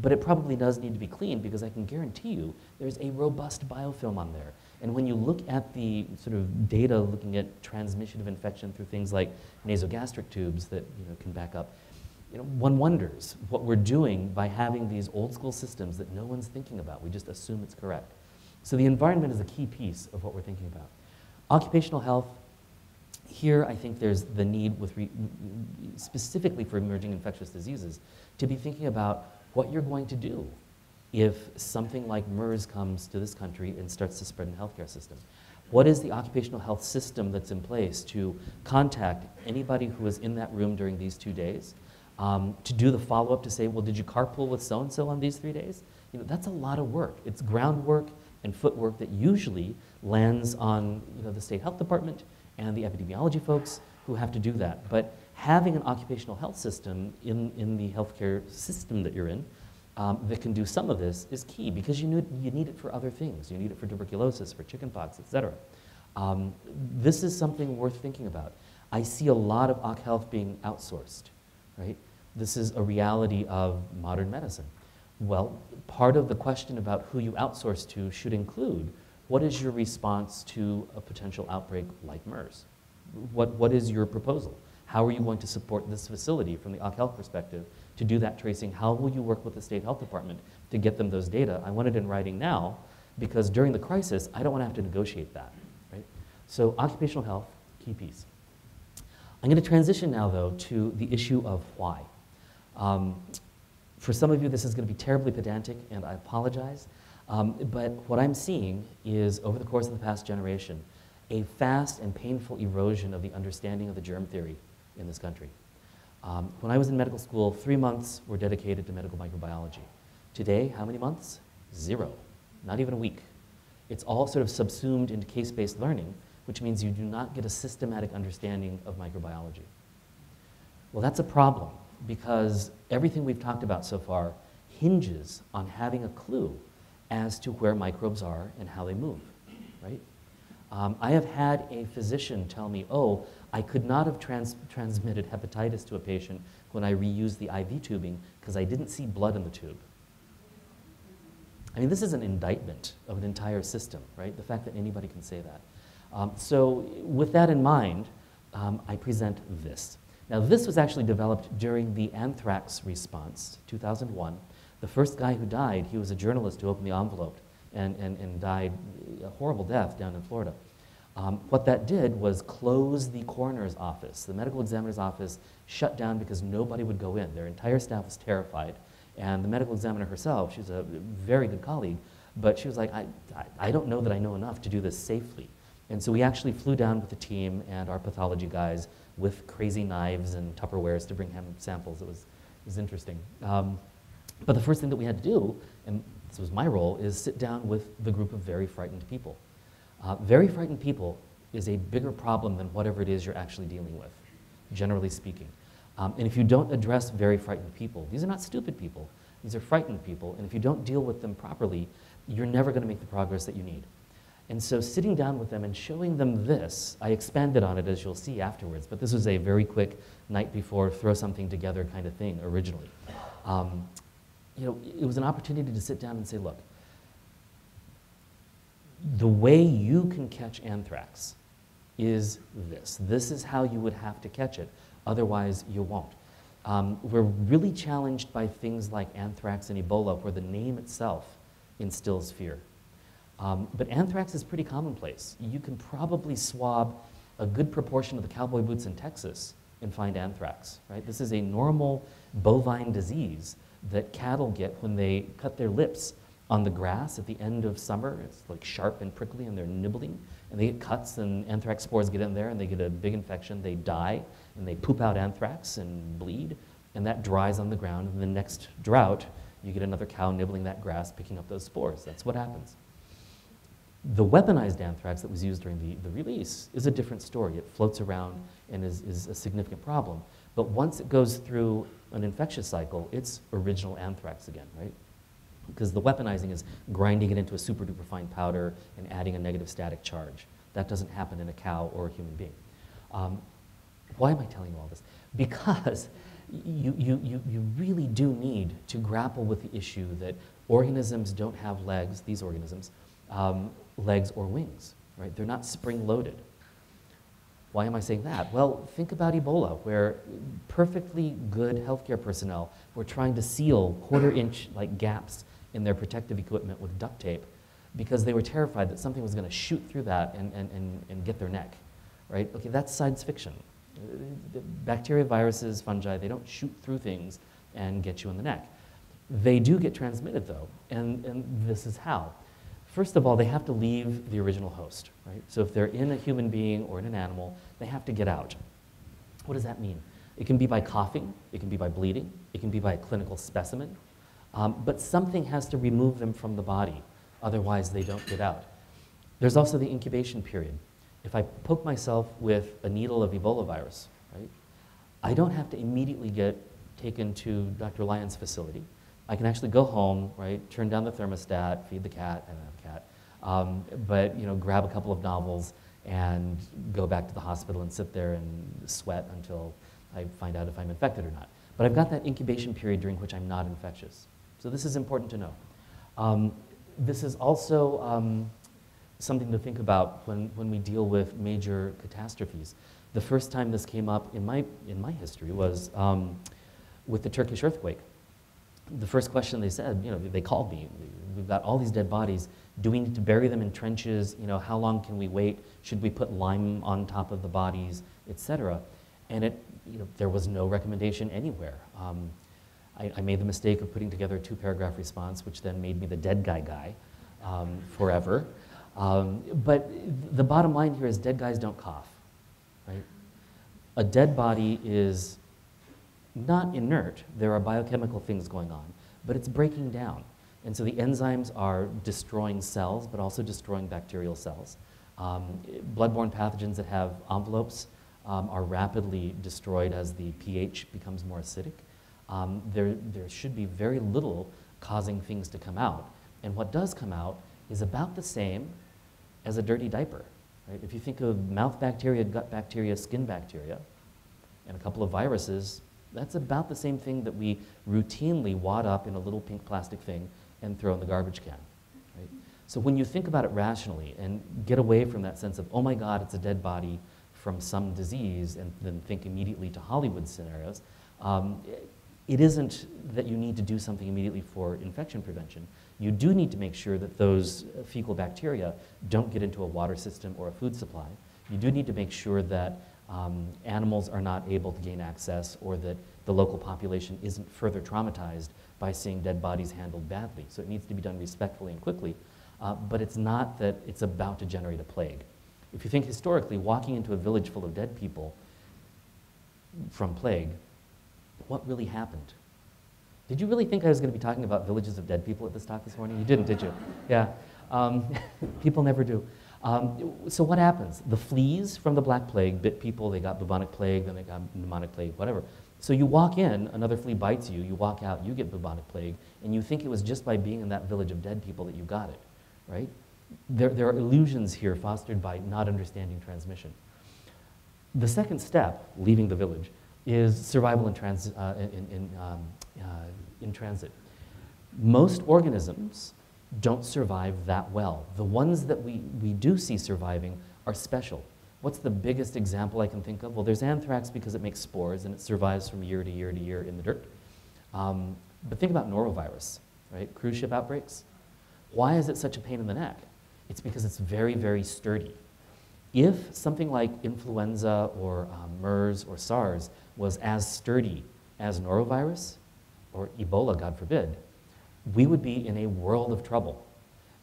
but it probably does need to be cleaned because I can guarantee you there's a robust biofilm on there. And when you look at the sort of data looking at transmission of infection through things like nasogastric tubes that you know, can back up, you know, one wonders what we're doing by having these old school systems that no one's thinking about. We just assume it's correct. So the environment is a key piece of what we're thinking about. Occupational health, here I think there's the need with specifically for emerging infectious diseases to be thinking about what you're going to do if something like MERS comes to this country and starts to spread in the healthcare system. What is the occupational health system that's in place to contact anybody who was in that room during these two days, um, to do the follow-up to say, well, did you carpool with so-and-so on these three days? You know, that's a lot of work. It's groundwork and footwork that usually lands on you know, the state health department and the epidemiology folks who have to do that. But having an occupational health system in, in the healthcare system that you're in um, that can do some of this is key because you need, you need it for other things. You need it for tuberculosis, for chickenpox, et cetera. Um, this is something worth thinking about. I see a lot of OC health being outsourced, right? This is a reality of modern medicine. Well, part of the question about who you outsource to should include what is your response to a potential outbreak like MERS? What, what is your proposal? How are you going to support this facility from the OC health perspective to do that tracing? How will you work with the state health department to get them those data? I want it in writing now because during the crisis, I don't want to have to negotiate that, right? So occupational health, key piece. I'm going to transition now, though, to the issue of why. Um, for some of you, this is going to be terribly pedantic, and I apologize. Um, but what I'm seeing is, over the course of the past generation, a fast and painful erosion of the understanding of the germ theory in this country. Um, when I was in medical school, three months were dedicated to medical microbiology. Today, how many months? Zero, not even a week. It's all sort of subsumed into case-based learning, which means you do not get a systematic understanding of microbiology. Well, that's a problem because everything we've talked about so far hinges on having a clue as to where microbes are and how they move, right? Um, I have had a physician tell me, oh, I could not have trans transmitted hepatitis to a patient when I reused the IV tubing because I didn't see blood in the tube. I mean, this is an indictment of an entire system, right? The fact that anybody can say that. Um, so with that in mind, um, I present this. Now, this was actually developed during the anthrax response, 2001. The first guy who died, he was a journalist who opened the envelope and, and, and died a horrible death down in Florida. Um, what that did was close the coroner's office. The medical examiner's office shut down because nobody would go in. Their entire staff was terrified. And the medical examiner herself, she's a very good colleague, but she was like, I, I, I don't know that I know enough to do this safely. And so we actually flew down with the team and our pathology guys with crazy knives and Tupperwares to bring him samples. It was, it was interesting. Um, but the first thing that we had to do, and this was my role, is sit down with the group of very frightened people. Uh, very frightened people is a bigger problem than whatever it is you're actually dealing with, generally speaking. Um, and if you don't address very frightened people, these are not stupid people, these are frightened people, and if you don't deal with them properly, you're never going to make the progress that you need. And so sitting down with them and showing them this, I expanded on it as you'll see afterwards, but this was a very quick night before, throw something together kind of thing originally. Um, you know, it was an opportunity to sit down and say, look, the way you can catch anthrax is this. This is how you would have to catch it, otherwise you won't. Um, we're really challenged by things like anthrax and Ebola, where the name itself instills fear. Um, but anthrax is pretty commonplace. You can probably swab a good proportion of the cowboy boots in Texas and find anthrax, right? This is a normal bovine disease that cattle get when they cut their lips on the grass at the end of summer. It's like sharp and prickly, and they're nibbling, and they get cuts, and anthrax spores get in there, and they get a big infection. They die, and they poop out anthrax and bleed, and that dries on the ground. And the next drought, you get another cow nibbling that grass, picking up those spores. That's what happens. The weaponized anthrax that was used during the, the release is a different story. It floats around and is, is a significant problem. But once it goes through an infectious cycle, it's original anthrax again, right? Because the weaponizing is grinding it into a super duper fine powder and adding a negative static charge. That doesn't happen in a cow or a human being. Um, why am I telling you all this? Because you, you, you, you really do need to grapple with the issue that organisms don't have legs, these organisms, um, legs or wings, right? They're not spring loaded. Why am I saying that? Well, think about Ebola, where perfectly good healthcare personnel were trying to seal quarter inch like gaps in their protective equipment with duct tape because they were terrified that something was going to shoot through that and, and, and, and get their neck, right? Okay, that's science fiction. Bacteria, viruses, fungi, they don't shoot through things and get you in the neck. They do get transmitted though, and, and this is how. First of all, they have to leave the original host, right? So if they're in a human being or in an animal, they have to get out. What does that mean? It can be by coughing, it can be by bleeding, it can be by a clinical specimen, um, but something has to remove them from the body, otherwise they don't get out. There's also the incubation period. If I poke myself with a needle of Ebola virus, right, I don't have to immediately get taken to Dr. Lyon's facility. I can actually go home, right, turn down the thermostat, feed the cat, I don't have a cat, um, but you know, grab a couple of novels and go back to the hospital and sit there and sweat until I find out if I'm infected or not. But I've got that incubation period during which I'm not infectious. So this is important to know. Um, this is also um, something to think about when, when we deal with major catastrophes. The first time this came up in my, in my history was um, with the Turkish earthquake the first question they said, you know, they called me. We've got all these dead bodies. Do we need to bury them in trenches? You know, how long can we wait? Should we put lime on top of the bodies, etc.? And it, you know, there was no recommendation anywhere. Um, I, I, made the mistake of putting together a two-paragraph response, which then made me the dead guy guy um, forever. Um, but the bottom line here is dead guys don't cough, right? A dead body is not inert. There are biochemical things going on, but it's breaking down. And so the enzymes are destroying cells, but also destroying bacterial cells. Um, bloodborne pathogens that have envelopes um, are rapidly destroyed as the pH becomes more acidic. Um, there, there should be very little causing things to come out. And what does come out is about the same as a dirty diaper. Right? If you think of mouth bacteria, gut bacteria, skin bacteria, and a couple of viruses, that's about the same thing that we routinely wad up in a little pink plastic thing and throw in the garbage can. Right? So when you think about it rationally and get away from that sense of, oh my God, it's a dead body from some disease, and then think immediately to Hollywood scenarios, um, it isn't that you need to do something immediately for infection prevention. You do need to make sure that those fecal bacteria don't get into a water system or a food supply. You do need to make sure that um, animals are not able to gain access or that the local population isn't further traumatized by seeing dead bodies handled badly. So it needs to be done respectfully and quickly, uh, but it's not that it's about to generate a plague. If you think historically, walking into a village full of dead people from plague, what really happened? Did you really think I was going to be talking about villages of dead people at this talk this morning? You didn't, did you? Yeah. Um, people never do. Um, so what happens? The fleas from the Black Plague bit people, they got bubonic plague, then they got pneumonic plague, whatever. So you walk in, another flea bites you, you walk out, you get bubonic plague, and you think it was just by being in that village of dead people that you got it, right? There, there are illusions here fostered by not understanding transmission. The second step, leaving the village, is survival in, trans, uh, in, in, um, uh, in transit. Most organisms don't survive that well. The ones that we, we do see surviving are special. What's the biggest example I can think of? Well, there's anthrax because it makes spores and it survives from year to year to year in the dirt. Um, but think about norovirus, right? Cruise ship outbreaks. Why is it such a pain in the neck? It's because it's very, very sturdy. If something like influenza or um, MERS or SARS was as sturdy as norovirus or Ebola, God forbid, we would be in a world of trouble.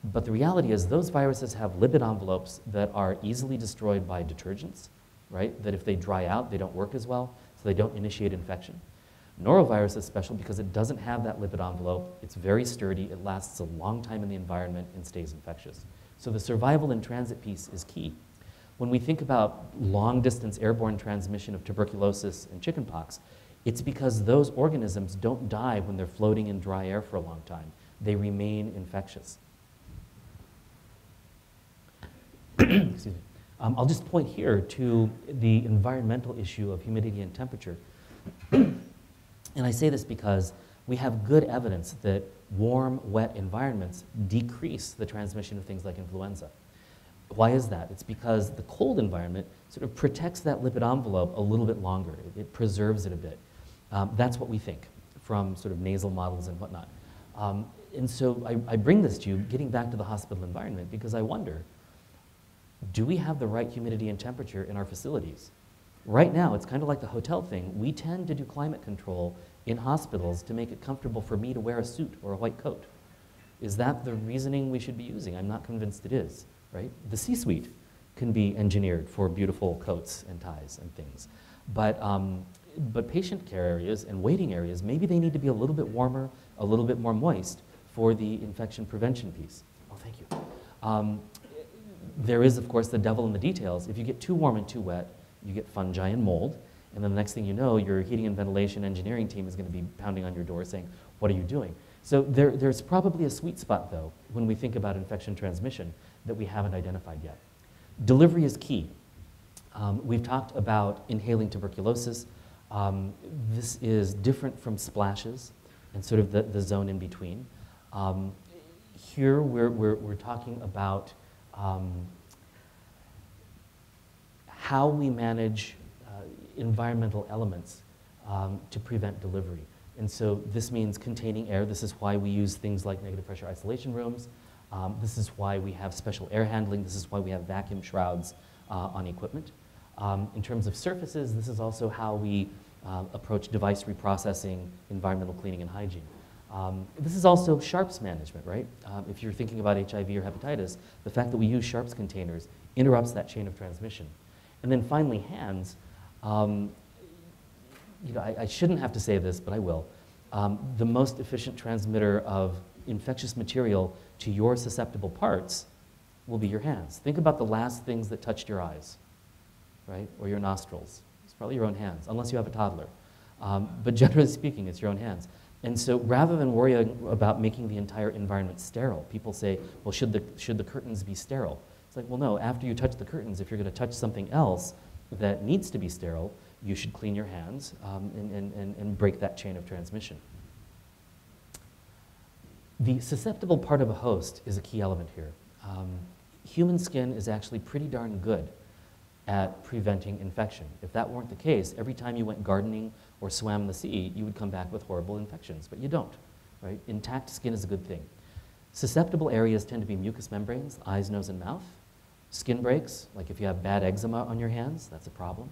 But the reality is those viruses have lipid envelopes that are easily destroyed by detergents, right? That if they dry out, they don't work as well, so they don't initiate infection. Norovirus is special because it doesn't have that lipid envelope. It's very sturdy. It lasts a long time in the environment and stays infectious. So the survival and transit piece is key. When we think about long distance airborne transmission of tuberculosis and chickenpox, it's because those organisms don't die when they're floating in dry air for a long time. They remain infectious. Excuse me. Um, I'll just point here to the environmental issue of humidity and temperature. and I say this because we have good evidence that warm, wet environments decrease the transmission of things like influenza. Why is that? It's because the cold environment sort of protects that lipid envelope a little bit longer. It, it preserves it a bit. Um, that's what we think from sort of nasal models and whatnot. Um, and so I, I bring this to you, getting back to the hospital environment, because I wonder, do we have the right humidity and temperature in our facilities? Right now, it's kind of like the hotel thing. We tend to do climate control in hospitals to make it comfortable for me to wear a suit or a white coat. Is that the reasoning we should be using? I'm not convinced it is, right? The C-suite can be engineered for beautiful coats and ties and things. But, um, but patient care areas and waiting areas, maybe they need to be a little bit warmer, a little bit more moist for the infection prevention piece. Oh, thank you. Um, there is, of course, the devil in the details. If you get too warm and too wet, you get fungi and mold. And then the next thing you know, your heating and ventilation engineering team is going to be pounding on your door saying, What are you doing? So there, there's probably a sweet spot, though, when we think about infection transmission that we haven't identified yet. Delivery is key. Um, we've talked about inhaling tuberculosis. Um, this is different from splashes and sort of the, the zone in between. Um, here we're, we're, we're talking about um, how we manage uh, environmental elements um, to prevent delivery. And so this means containing air. This is why we use things like negative pressure isolation rooms. Um, this is why we have special air handling. This is why we have vacuum shrouds uh, on equipment. Um, in terms of surfaces, this is also how we uh, approach device reprocessing, environmental cleaning, and hygiene. Um, this is also sharps management, right? Um, if you're thinking about HIV or hepatitis, the fact that we use sharps containers interrupts that chain of transmission. And then finally, hands. Um, you know, I, I, shouldn't have to say this, but I will. Um, the most efficient transmitter of infectious material to your susceptible parts will be your hands. Think about the last things that touched your eyes, right, or your nostrils. It's probably your own hands, unless you have a toddler. Um, but generally speaking, it's your own hands. And so rather than worrying about making the entire environment sterile, people say, well, should the, should the curtains be sterile? It's like, well, no, after you touch the curtains, if you're going to touch something else that needs to be sterile, you should clean your hands um, and, and, and break that chain of transmission. The susceptible part of a host is a key element here. Um, human skin is actually pretty darn good at preventing infection. If that weren't the case, every time you went gardening or swam in the sea, you would come back with horrible infections, but you don't, right? Intact skin is a good thing. Susceptible areas tend to be mucous membranes, eyes, nose, and mouth. Skin breaks, like if you have bad eczema on your hands, that's a problem.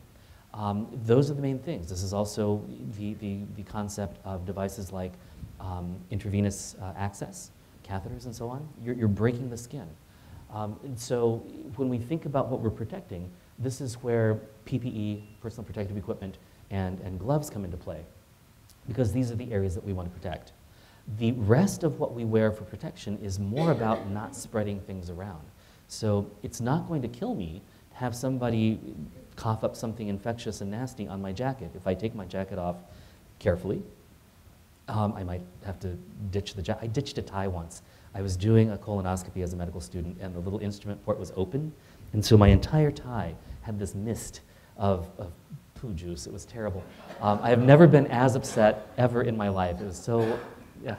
Um, those are the main things. This is also the, the, the concept of devices like um, intravenous uh, access, catheters and so on. You're, you're breaking the skin. Um, and so when we think about what we're protecting, this is where PPE, personal protective equipment, and, and gloves come into play because these are the areas that we want to protect. The rest of what we wear for protection is more about not spreading things around. So it's not going to kill me to have somebody cough up something infectious and nasty on my jacket. If I take my jacket off carefully, um, I might have to ditch the jacket. I ditched a tie once. I was doing a colonoscopy as a medical student, and the little instrument port was open, and so my entire tie had this mist of, of poo juice. It was terrible. Um, I have never been as upset ever in my life. It was so, yeah.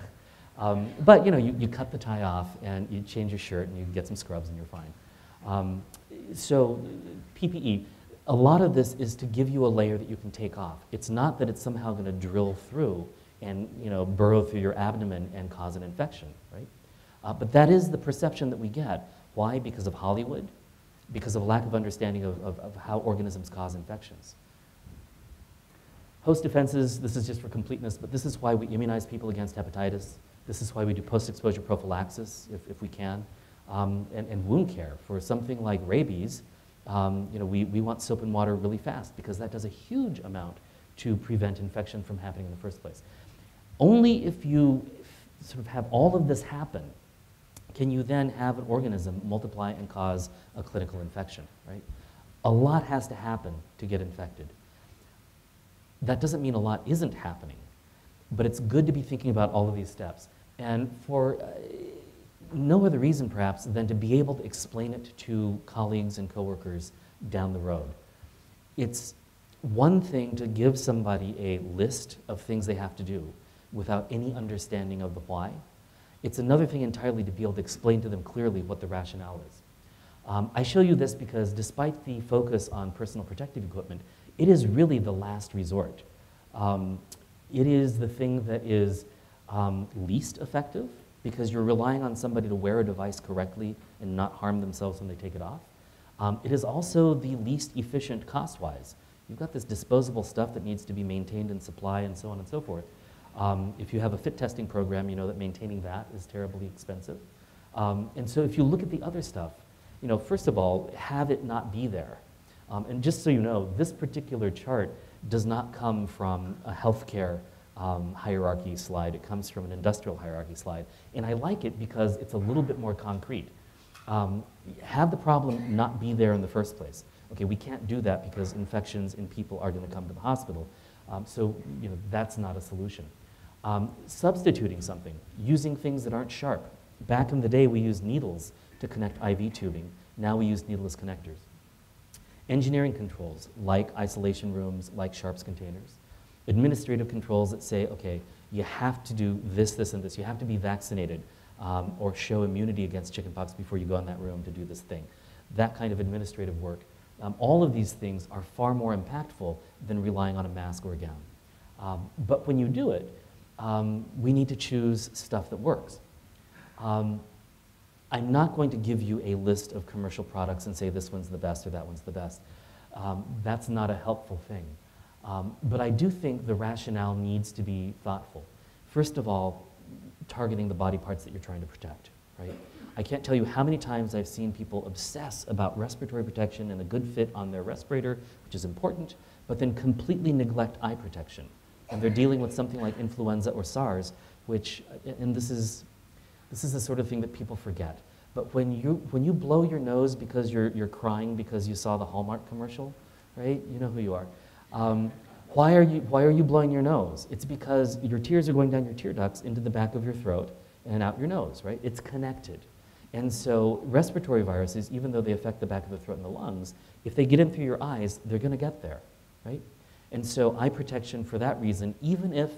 Um, but you know, you, you cut the tie off and you change your shirt and you get some scrubs and you're fine. Um, so PPE, a lot of this is to give you a layer that you can take off. It's not that it's somehow going to drill through and you know, burrow through your abdomen and cause an infection, right? Uh, but that is the perception that we get. Why? Because of Hollywood, because of a lack of understanding of, of, of how organisms cause infections. Host defenses, this is just for completeness, but this is why we immunize people against hepatitis. This is why we do post-exposure prophylaxis if, if we can, um, and, and wound care. For something like rabies, um, you know, we, we want soap and water really fast because that does a huge amount to prevent infection from happening in the first place. Only if you sort of have all of this happen can you then have an organism multiply and cause a clinical infection, right? A lot has to happen to get infected. That doesn't mean a lot isn't happening, but it's good to be thinking about all of these steps. And for uh, no other reason, perhaps, than to be able to explain it to colleagues and coworkers down the road. It's one thing to give somebody a list of things they have to do without any understanding of the why. It's another thing entirely to be able to explain to them clearly what the rationale is. Um, I show you this because despite the focus on personal protective equipment, it is really the last resort. Um, it is the thing that is um, least effective because you're relying on somebody to wear a device correctly and not harm themselves when they take it off. Um, it is also the least efficient cost-wise. You've got this disposable stuff that needs to be maintained and supply and so on and so forth. Um, if you have a fit testing program, you know that maintaining that is terribly expensive. Um, and so if you look at the other stuff, you know, first of all, have it not be there. Um, and just so you know, this particular chart does not come from a healthcare um, hierarchy slide. It comes from an industrial hierarchy slide. And I like it because it's a little bit more concrete. Um, have the problem not be there in the first place. Okay, we can't do that because infections in people are going to come to the hospital. Um, so, you know, that's not a solution. Um, substituting something, using things that aren't sharp. Back in the day, we used needles to connect IV tubing. Now we use needleless connectors. Engineering controls, like isolation rooms, like sharps containers. Administrative controls that say, okay, you have to do this, this, and this. You have to be vaccinated um, or show immunity against chickenpox before you go in that room to do this thing. That kind of administrative work. Um, all of these things are far more impactful than relying on a mask or a gown. Um, but when you do it, um, we need to choose stuff that works. Um, I'm not going to give you a list of commercial products and say this one's the best or that one's the best. Um, that's not a helpful thing. Um, but I do think the rationale needs to be thoughtful. First of all, targeting the body parts that you're trying to protect, right? I can't tell you how many times I've seen people obsess about respiratory protection and a good fit on their respirator, which is important, but then completely neglect eye protection. And they're dealing with something like influenza or SARS, which, and this is, this is the sort of thing that people forget. But when you, when you blow your nose because you're, you're crying because you saw the Hallmark commercial, right? You know who you are. Um, why, are you, why are you blowing your nose? It's because your tears are going down your tear ducts into the back of your throat and out your nose, right? It's connected. And so respiratory viruses, even though they affect the back of the throat and the lungs, if they get in through your eyes, they're going to get there, right? And so eye protection for that reason, even if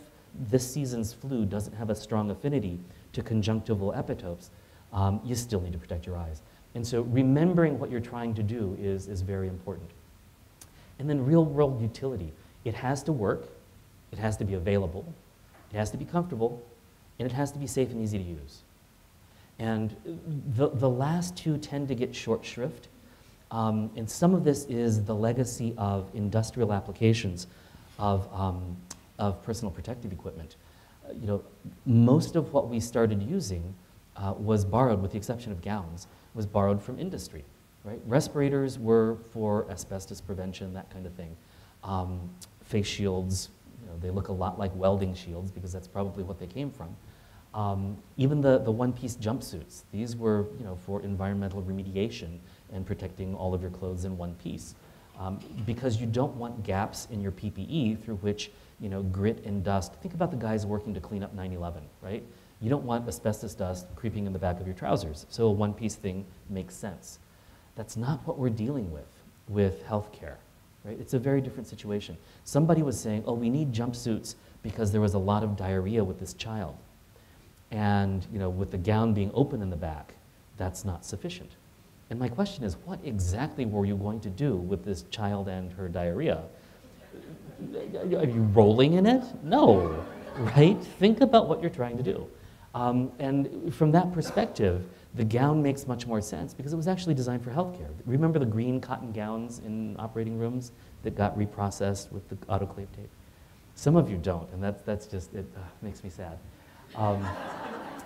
this season's flu doesn't have a strong affinity to conjunctival epitopes, um, you still need to protect your eyes. And so remembering what you're trying to do is, is very important. And then real world utility. It has to work, it has to be available, it has to be comfortable, and it has to be safe and easy to use. And the, the last two tend to get short shrift um, and some of this is the legacy of industrial applications of, um, of personal protective equipment. Uh, you know, most of what we started using uh, was borrowed, with the exception of gowns, was borrowed from industry. Right? Respirators were for asbestos prevention, that kind of thing. Um, face shields, you know, they look a lot like welding shields because that's probably what they came from. Um, even the, the one-piece jumpsuits, these were you know, for environmental remediation and protecting all of your clothes in one piece. Um, because you don't want gaps in your PPE through which you know, grit and dust. Think about the guys working to clean up 9-11, right? You don't want asbestos dust creeping in the back of your trousers, so a one-piece thing makes sense. That's not what we're dealing with with healthcare, right? It's a very different situation. Somebody was saying, oh, we need jumpsuits because there was a lot of diarrhea with this child. And you know, with the gown being open in the back, that's not sufficient. And my question is, what exactly were you going to do with this child and her diarrhea? Are you rolling in it? No, right? Think about what you're trying to do. Um, and from that perspective, the gown makes much more sense because it was actually designed for healthcare. Remember the green cotton gowns in operating rooms that got reprocessed with the autoclave tape? Some of you don't, and that's, that's just, it uh, makes me sad. Um,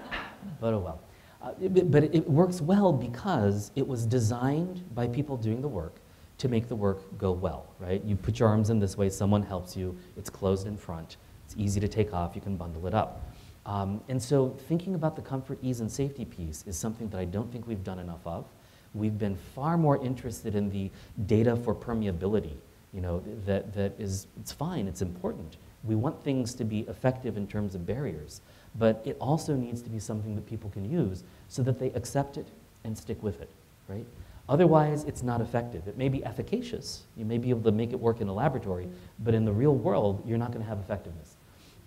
but oh well. Uh, but it works well because it was designed by people doing the work to make the work go well, right? You put your arms in this way, someone helps you, it's closed in front, it's easy to take off, you can bundle it up. Um, and so thinking about the comfort, ease, and safety piece is something that I don't think we've done enough of. We've been far more interested in the data for permeability, you know, that, that is, it's fine, it's important. We want things to be effective in terms of barriers, but it also needs to be something that people can use so that they accept it and stick with it, right? Otherwise, it's not effective. It may be efficacious. You may be able to make it work in a laboratory, but in the real world, you're not going to have effectiveness.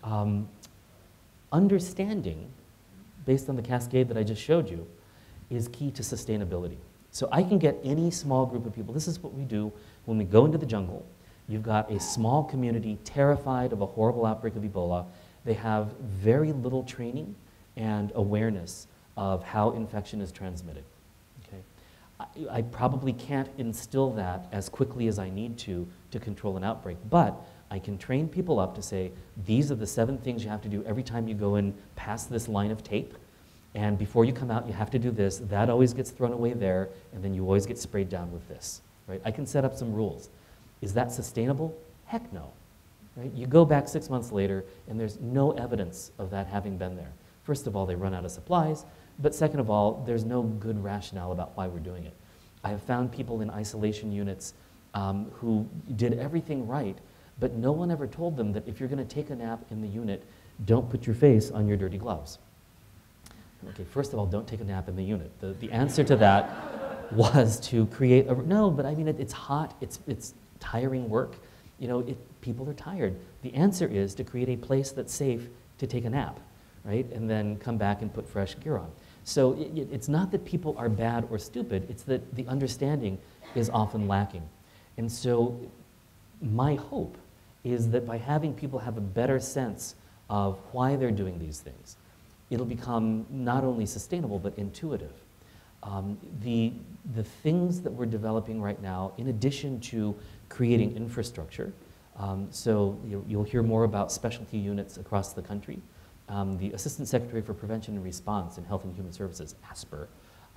Um, understanding, based on the cascade that I just showed you, is key to sustainability. So I can get any small group of people. This is what we do when we go into the jungle. You've got a small community terrified of a horrible outbreak of Ebola. They have very little training and awareness of how infection is transmitted. Okay? I, I probably can't instill that as quickly as I need to to control an outbreak, but I can train people up to say, these are the seven things you have to do every time you go in past this line of tape. And before you come out, you have to do this. That always gets thrown away there, and then you always get sprayed down with this. Right? I can set up some rules. Is that sustainable? Heck no. Right? You go back six months later, and there's no evidence of that having been there. First of all, they run out of supplies, but second of all, there's no good rationale about why we're doing it. I have found people in isolation units um, who did everything right, but no one ever told them that if you're going to take a nap in the unit, don't put your face on your dirty gloves. Okay, first of all, don't take a nap in the unit. The, the answer to that was to create a, no, but I mean, it, it's hot, it's, it's tiring work. You know, it, people are tired. The answer is to create a place that's safe to take a nap, right? And then come back and put fresh gear on. So it, it's not that people are bad or stupid, it's that the understanding is often lacking. And so my hope is that by having people have a better sense of why they're doing these things, it'll become not only sustainable but intuitive. Um, the, the things that we're developing right now, in addition to creating infrastructure, um, so you'll, you'll, hear more about specialty units across the country. Um, the Assistant Secretary for Prevention and Response in Health and Human Services, ASPR,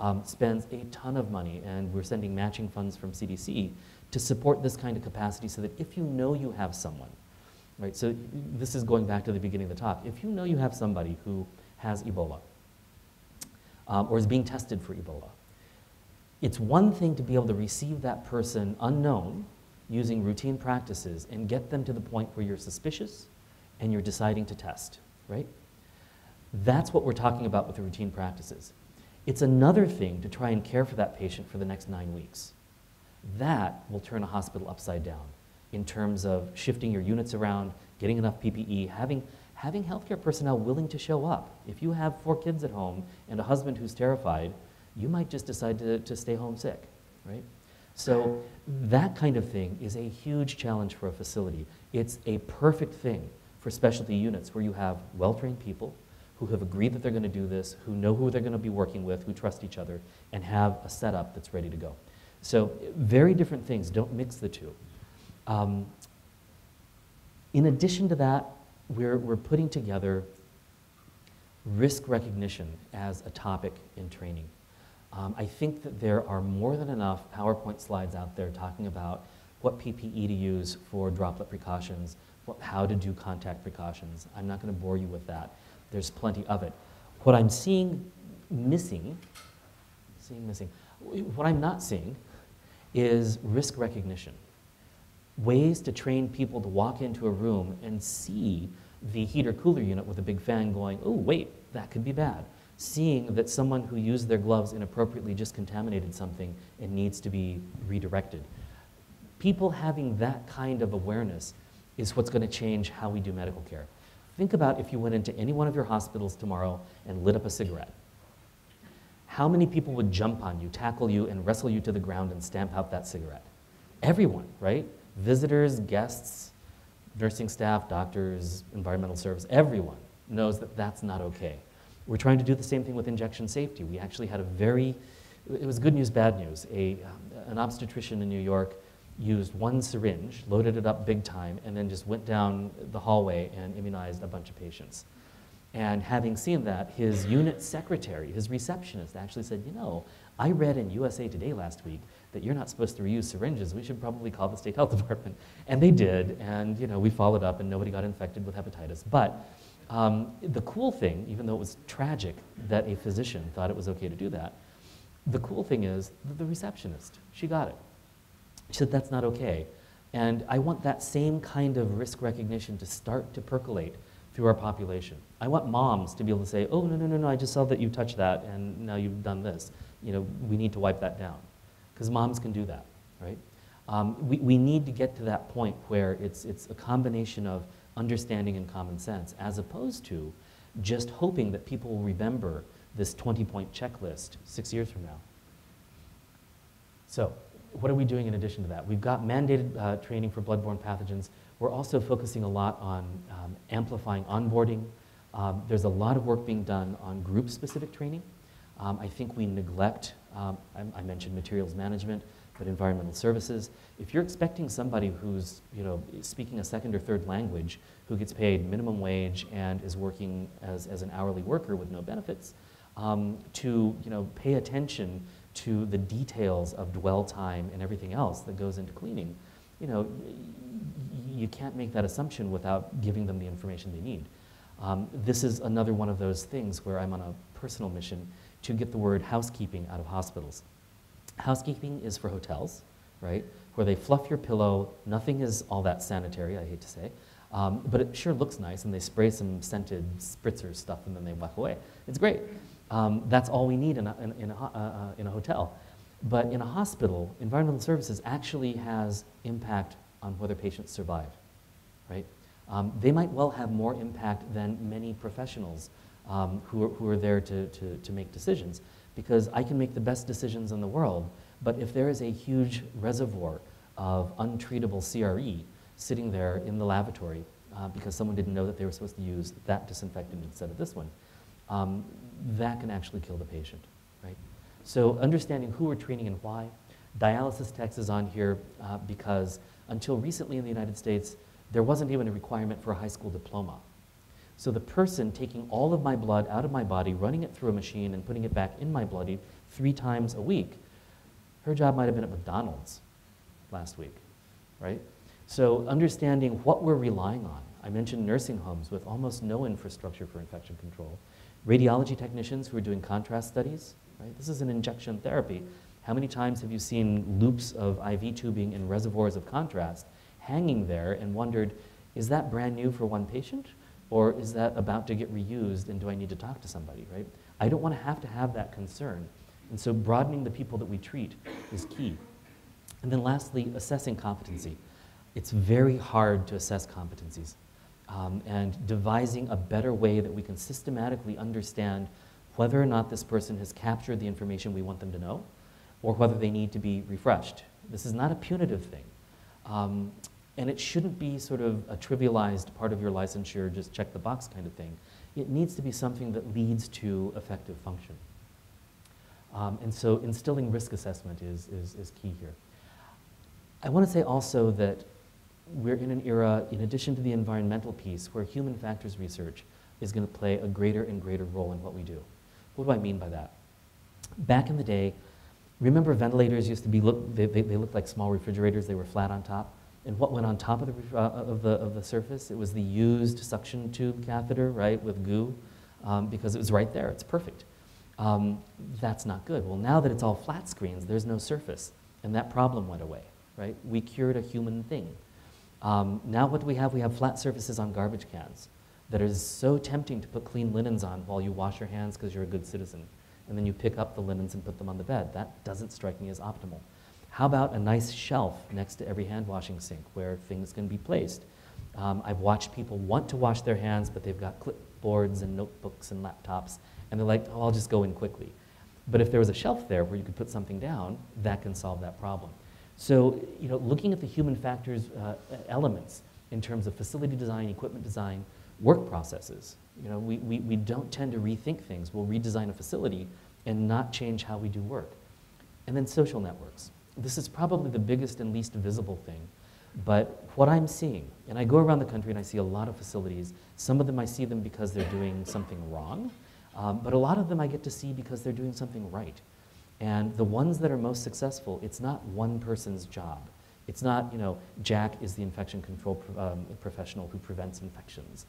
um, spends a ton of money, and we're sending matching funds from CDC to support this kind of capacity so that if you know you have someone, right, so this is going back to the beginning of the talk, if you know you have somebody who has Ebola um, or is being tested for Ebola, it's one thing to be able to receive that person unknown using routine practices and get them to the point where you're suspicious and you're deciding to test, right? That's what we're talking about with the routine practices. It's another thing to try and care for that patient for the next nine weeks. That will turn a hospital upside down in terms of shifting your units around, getting enough PPE, having, having healthcare personnel willing to show up. If you have four kids at home and a husband who's terrified, you might just decide to, to stay home sick, right? So that kind of thing is a huge challenge for a facility. It's a perfect thing for specialty units where you have well-trained people who have agreed that they're going to do this, who know who they're going to be working with, who trust each other, and have a setup that's ready to go. So very different things. Don't mix the two. Um, in addition to that, we're, we're putting together risk recognition as a topic in training. Um, I think that there are more than enough PowerPoint slides out there talking about what PPE to use for droplet precautions, what, how to do contact precautions. I'm not going to bore you with that. There's plenty of it. What I'm seeing missing, seeing missing, what I'm not seeing is risk recognition. Ways to train people to walk into a room and see the heater cooler unit with a big fan going, oh, wait, that could be bad. Seeing that someone who used their gloves inappropriately just contaminated something and needs to be redirected. People having that kind of awareness is what's going to change how we do medical care. Think about if you went into any one of your hospitals tomorrow and lit up a cigarette how many people would jump on you, tackle you, and wrestle you to the ground and stamp out that cigarette? Everyone, right? Visitors, guests, nursing staff, doctors, environmental service, everyone knows that that's not okay. We're trying to do the same thing with injection safety. We actually had a very, it was good news, bad news. A, um, an obstetrician in New York used one syringe, loaded it up big time, and then just went down the hallway and immunized a bunch of patients. And having seen that, his unit secretary, his receptionist, actually said, you know, I read in USA Today last week that you're not supposed to reuse syringes. We should probably call the state health department. And they did, and you know, we followed up, and nobody got infected with hepatitis. But um, the cool thing, even though it was tragic that a physician thought it was okay to do that, the cool thing is the receptionist, she got it. She said, that's not okay. And I want that same kind of risk recognition to start to percolate through our population. I want moms to be able to say, oh, no, no, no, no, I just saw that you touched that and now you've done this. You know, we need to wipe that down. Because moms can do that, right? Um, we, we need to get to that point where it's, it's a combination of understanding and common sense as opposed to just hoping that people will remember this 20 point checklist six years from now. So, what are we doing in addition to that? We've got mandated uh, training for bloodborne pathogens. We're also focusing a lot on um, amplifying onboarding. Um, there's a lot of work being done on group specific training. Um, I think we neglect, um, I, I, mentioned materials management, but environmental services. If you're expecting somebody who's you know, speaking a second or third language, who gets paid minimum wage and is working as, as an hourly worker with no benefits, um, to you know, pay attention to the details of dwell time and everything else that goes into cleaning, you know, you can't make that assumption without giving them the information they need. Um, this is another one of those things where I'm on a personal mission to get the word housekeeping out of hospitals. Housekeeping is for hotels, right, where they fluff your pillow. Nothing is all that sanitary, I hate to say. Um, but it sure looks nice, and they spray some scented spritzer stuff, and then they walk away. It's great. Um, that's all we need in a, in, in, a, uh, uh, in a hotel. But in a hospital, environmental services actually has impact on whether patients survive, right? Um, they might well have more impact than many professionals um, who, are, who are there to, to, to make decisions. Because I can make the best decisions in the world, but if there is a huge reservoir of untreatable CRE sitting there in the lavatory uh, because someone didn't know that they were supposed to use that disinfectant instead of this one, um, that can actually kill the patient, right? So understanding who we're treating and why. Dialysis techs is on here uh, because until recently in the United States, there wasn't even a requirement for a high school diploma. So the person taking all of my blood out of my body, running it through a machine and putting it back in my body three times a week, her job might have been at McDonald's last week, right? So understanding what we're relying on. I mentioned nursing homes with almost no infrastructure for infection control. Radiology technicians who are doing contrast studies, right? This is an injection therapy. How many times have you seen loops of IV tubing and reservoirs of contrast hanging there and wondered, is that brand new for one patient? Or is that about to get reused and do I need to talk to somebody, right? I don't want to have to have that concern. And so broadening the people that we treat is key. And then lastly, assessing competency. It's very hard to assess competencies um, and devising a better way that we can systematically understand whether or not this person has captured the information we want them to know or whether they need to be refreshed. This is not a punitive thing. Um, and it shouldn't be sort of a trivialized part of your licensure, just check the box kind of thing. It needs to be something that leads to effective function. Um, and so instilling risk assessment is, is, is key here. I want to say also that we're in an era, in addition to the environmental piece, where human factors research is going to play a greater and greater role in what we do. What do I mean by that? Back in the day, remember ventilators used to be, look, they, they, they looked like small refrigerators, they were flat on top. And what went on top of the, uh, of, the, of the surface? It was the used suction tube catheter, right, with goo, um, because it was right there, it's perfect. Um, that's not good. Well, now that it's all flat screens, there's no surface, and that problem went away, right? We cured a human thing. Um, now what do we have? We have flat surfaces on garbage cans that is so tempting to put clean linens on while you wash your hands because you're a good citizen. And then you pick up the linens and put them on the bed. That doesn't strike me as optimal. How about a nice shelf next to every hand washing sink where things can be placed? Um, I've watched people want to wash their hands, but they've got clipboards and notebooks and laptops, and they're like, oh, I'll just go in quickly. But if there was a shelf there where you could put something down, that can solve that problem. So, you know, looking at the human factors uh, elements in terms of facility design, equipment design, work processes, you know, we, we, we don't tend to rethink things. We'll redesign a facility and not change how we do work. And then social networks. This is probably the biggest and least visible thing. But what I'm seeing, and I go around the country and I see a lot of facilities, some of them I see them because they're doing something wrong, um, but a lot of them I get to see because they're doing something right. And the ones that are most successful, it's not one person's job. It's not, you know, Jack is the infection control um, professional who prevents infections.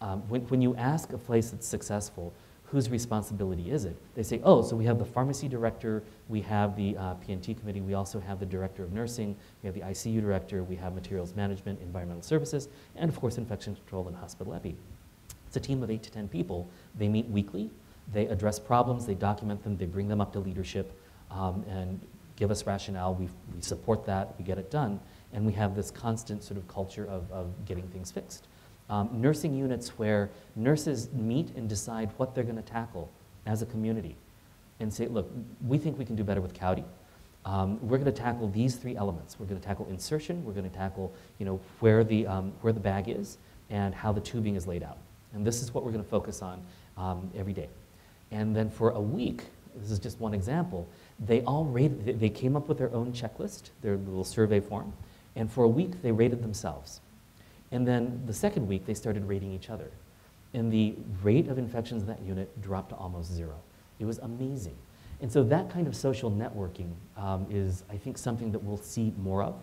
Um, when, when you ask a place that's successful, whose responsibility is it? They say, oh, so we have the pharmacy director, we have the uh, P&T committee, we also have the director of nursing, we have the ICU director, we have materials management, environmental services, and of course infection control and hospital epi. It's a team of eight to 10 people. They meet weekly, they address problems, they document them, they bring them up to leadership, um, and give us rationale. We, we support that, we get it done, and we have this constant sort of culture of, of getting things fixed. Um, nursing units where nurses meet and decide what they're going to tackle as a community and say, look, we think we can do better with CAUTI. Um, we're going to tackle these three elements. We're going to tackle insertion, we're going to tackle you know, where, the, um, where the bag is, and how the tubing is laid out. And this is what we're going to focus on um, every day. And then for a week, this is just one example, they all rated, they came up with their own checklist, their little survey form, and for a week they rated themselves. And then the second week they started rating each other. And the rate of infections in that unit dropped to almost zero. It was amazing. And so that kind of social networking um, is, I think, something that we'll see more of.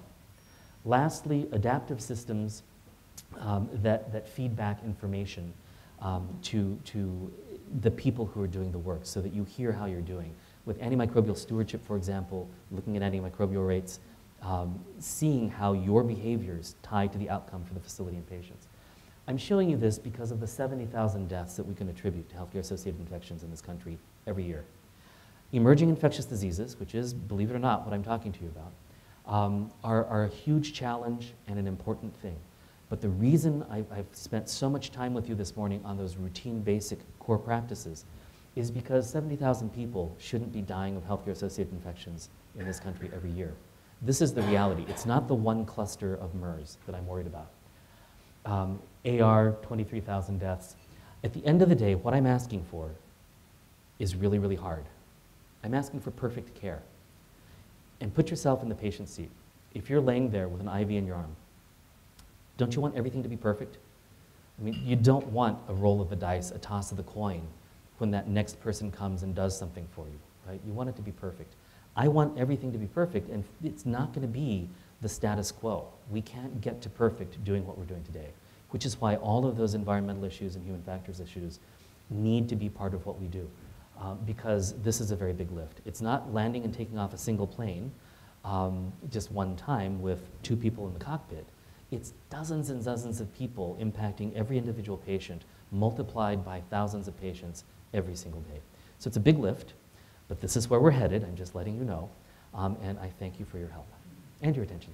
Lastly, adaptive systems um, that, that feed back information um, to, to the people who are doing the work so that you hear how you're doing. With antimicrobial stewardship, for example, looking at antimicrobial rates, um, seeing how your behaviors tie to the outcome for the facility and patients. I'm showing you this because of the 70,000 deaths that we can attribute to healthcare-associated infections in this country every year. Emerging infectious diseases, which is, believe it or not, what I'm talking to you about, um, are, are, a huge challenge and an important thing. But the reason I've, I've spent so much time with you this morning on those routine, basic core practices is because 70,000 people shouldn't be dying of healthcare-associated infections in this country every year. This is the reality. It's not the one cluster of MERS that I'm worried about. Um, AR, 23,000 deaths. At the end of the day, what I'm asking for is really, really hard. I'm asking for perfect care. And put yourself in the patient's seat. If you're laying there with an IV in your arm, don't you want everything to be perfect? I mean, you don't want a roll of the dice, a toss of the coin, when that next person comes and does something for you, right? You want it to be perfect. I want everything to be perfect, and it's not going to be the status quo. We can't get to perfect doing what we're doing today, which is why all of those environmental issues and human factors issues need to be part of what we do, uh, because this is a very big lift. It's not landing and taking off a single plane um, just one time with two people in the cockpit. It's dozens and dozens of people impacting every individual patient, multiplied by thousands of patients every single day. So it's a big lift, but this is where we're headed. I'm just letting you know. Um, and I thank you for your help and your attention.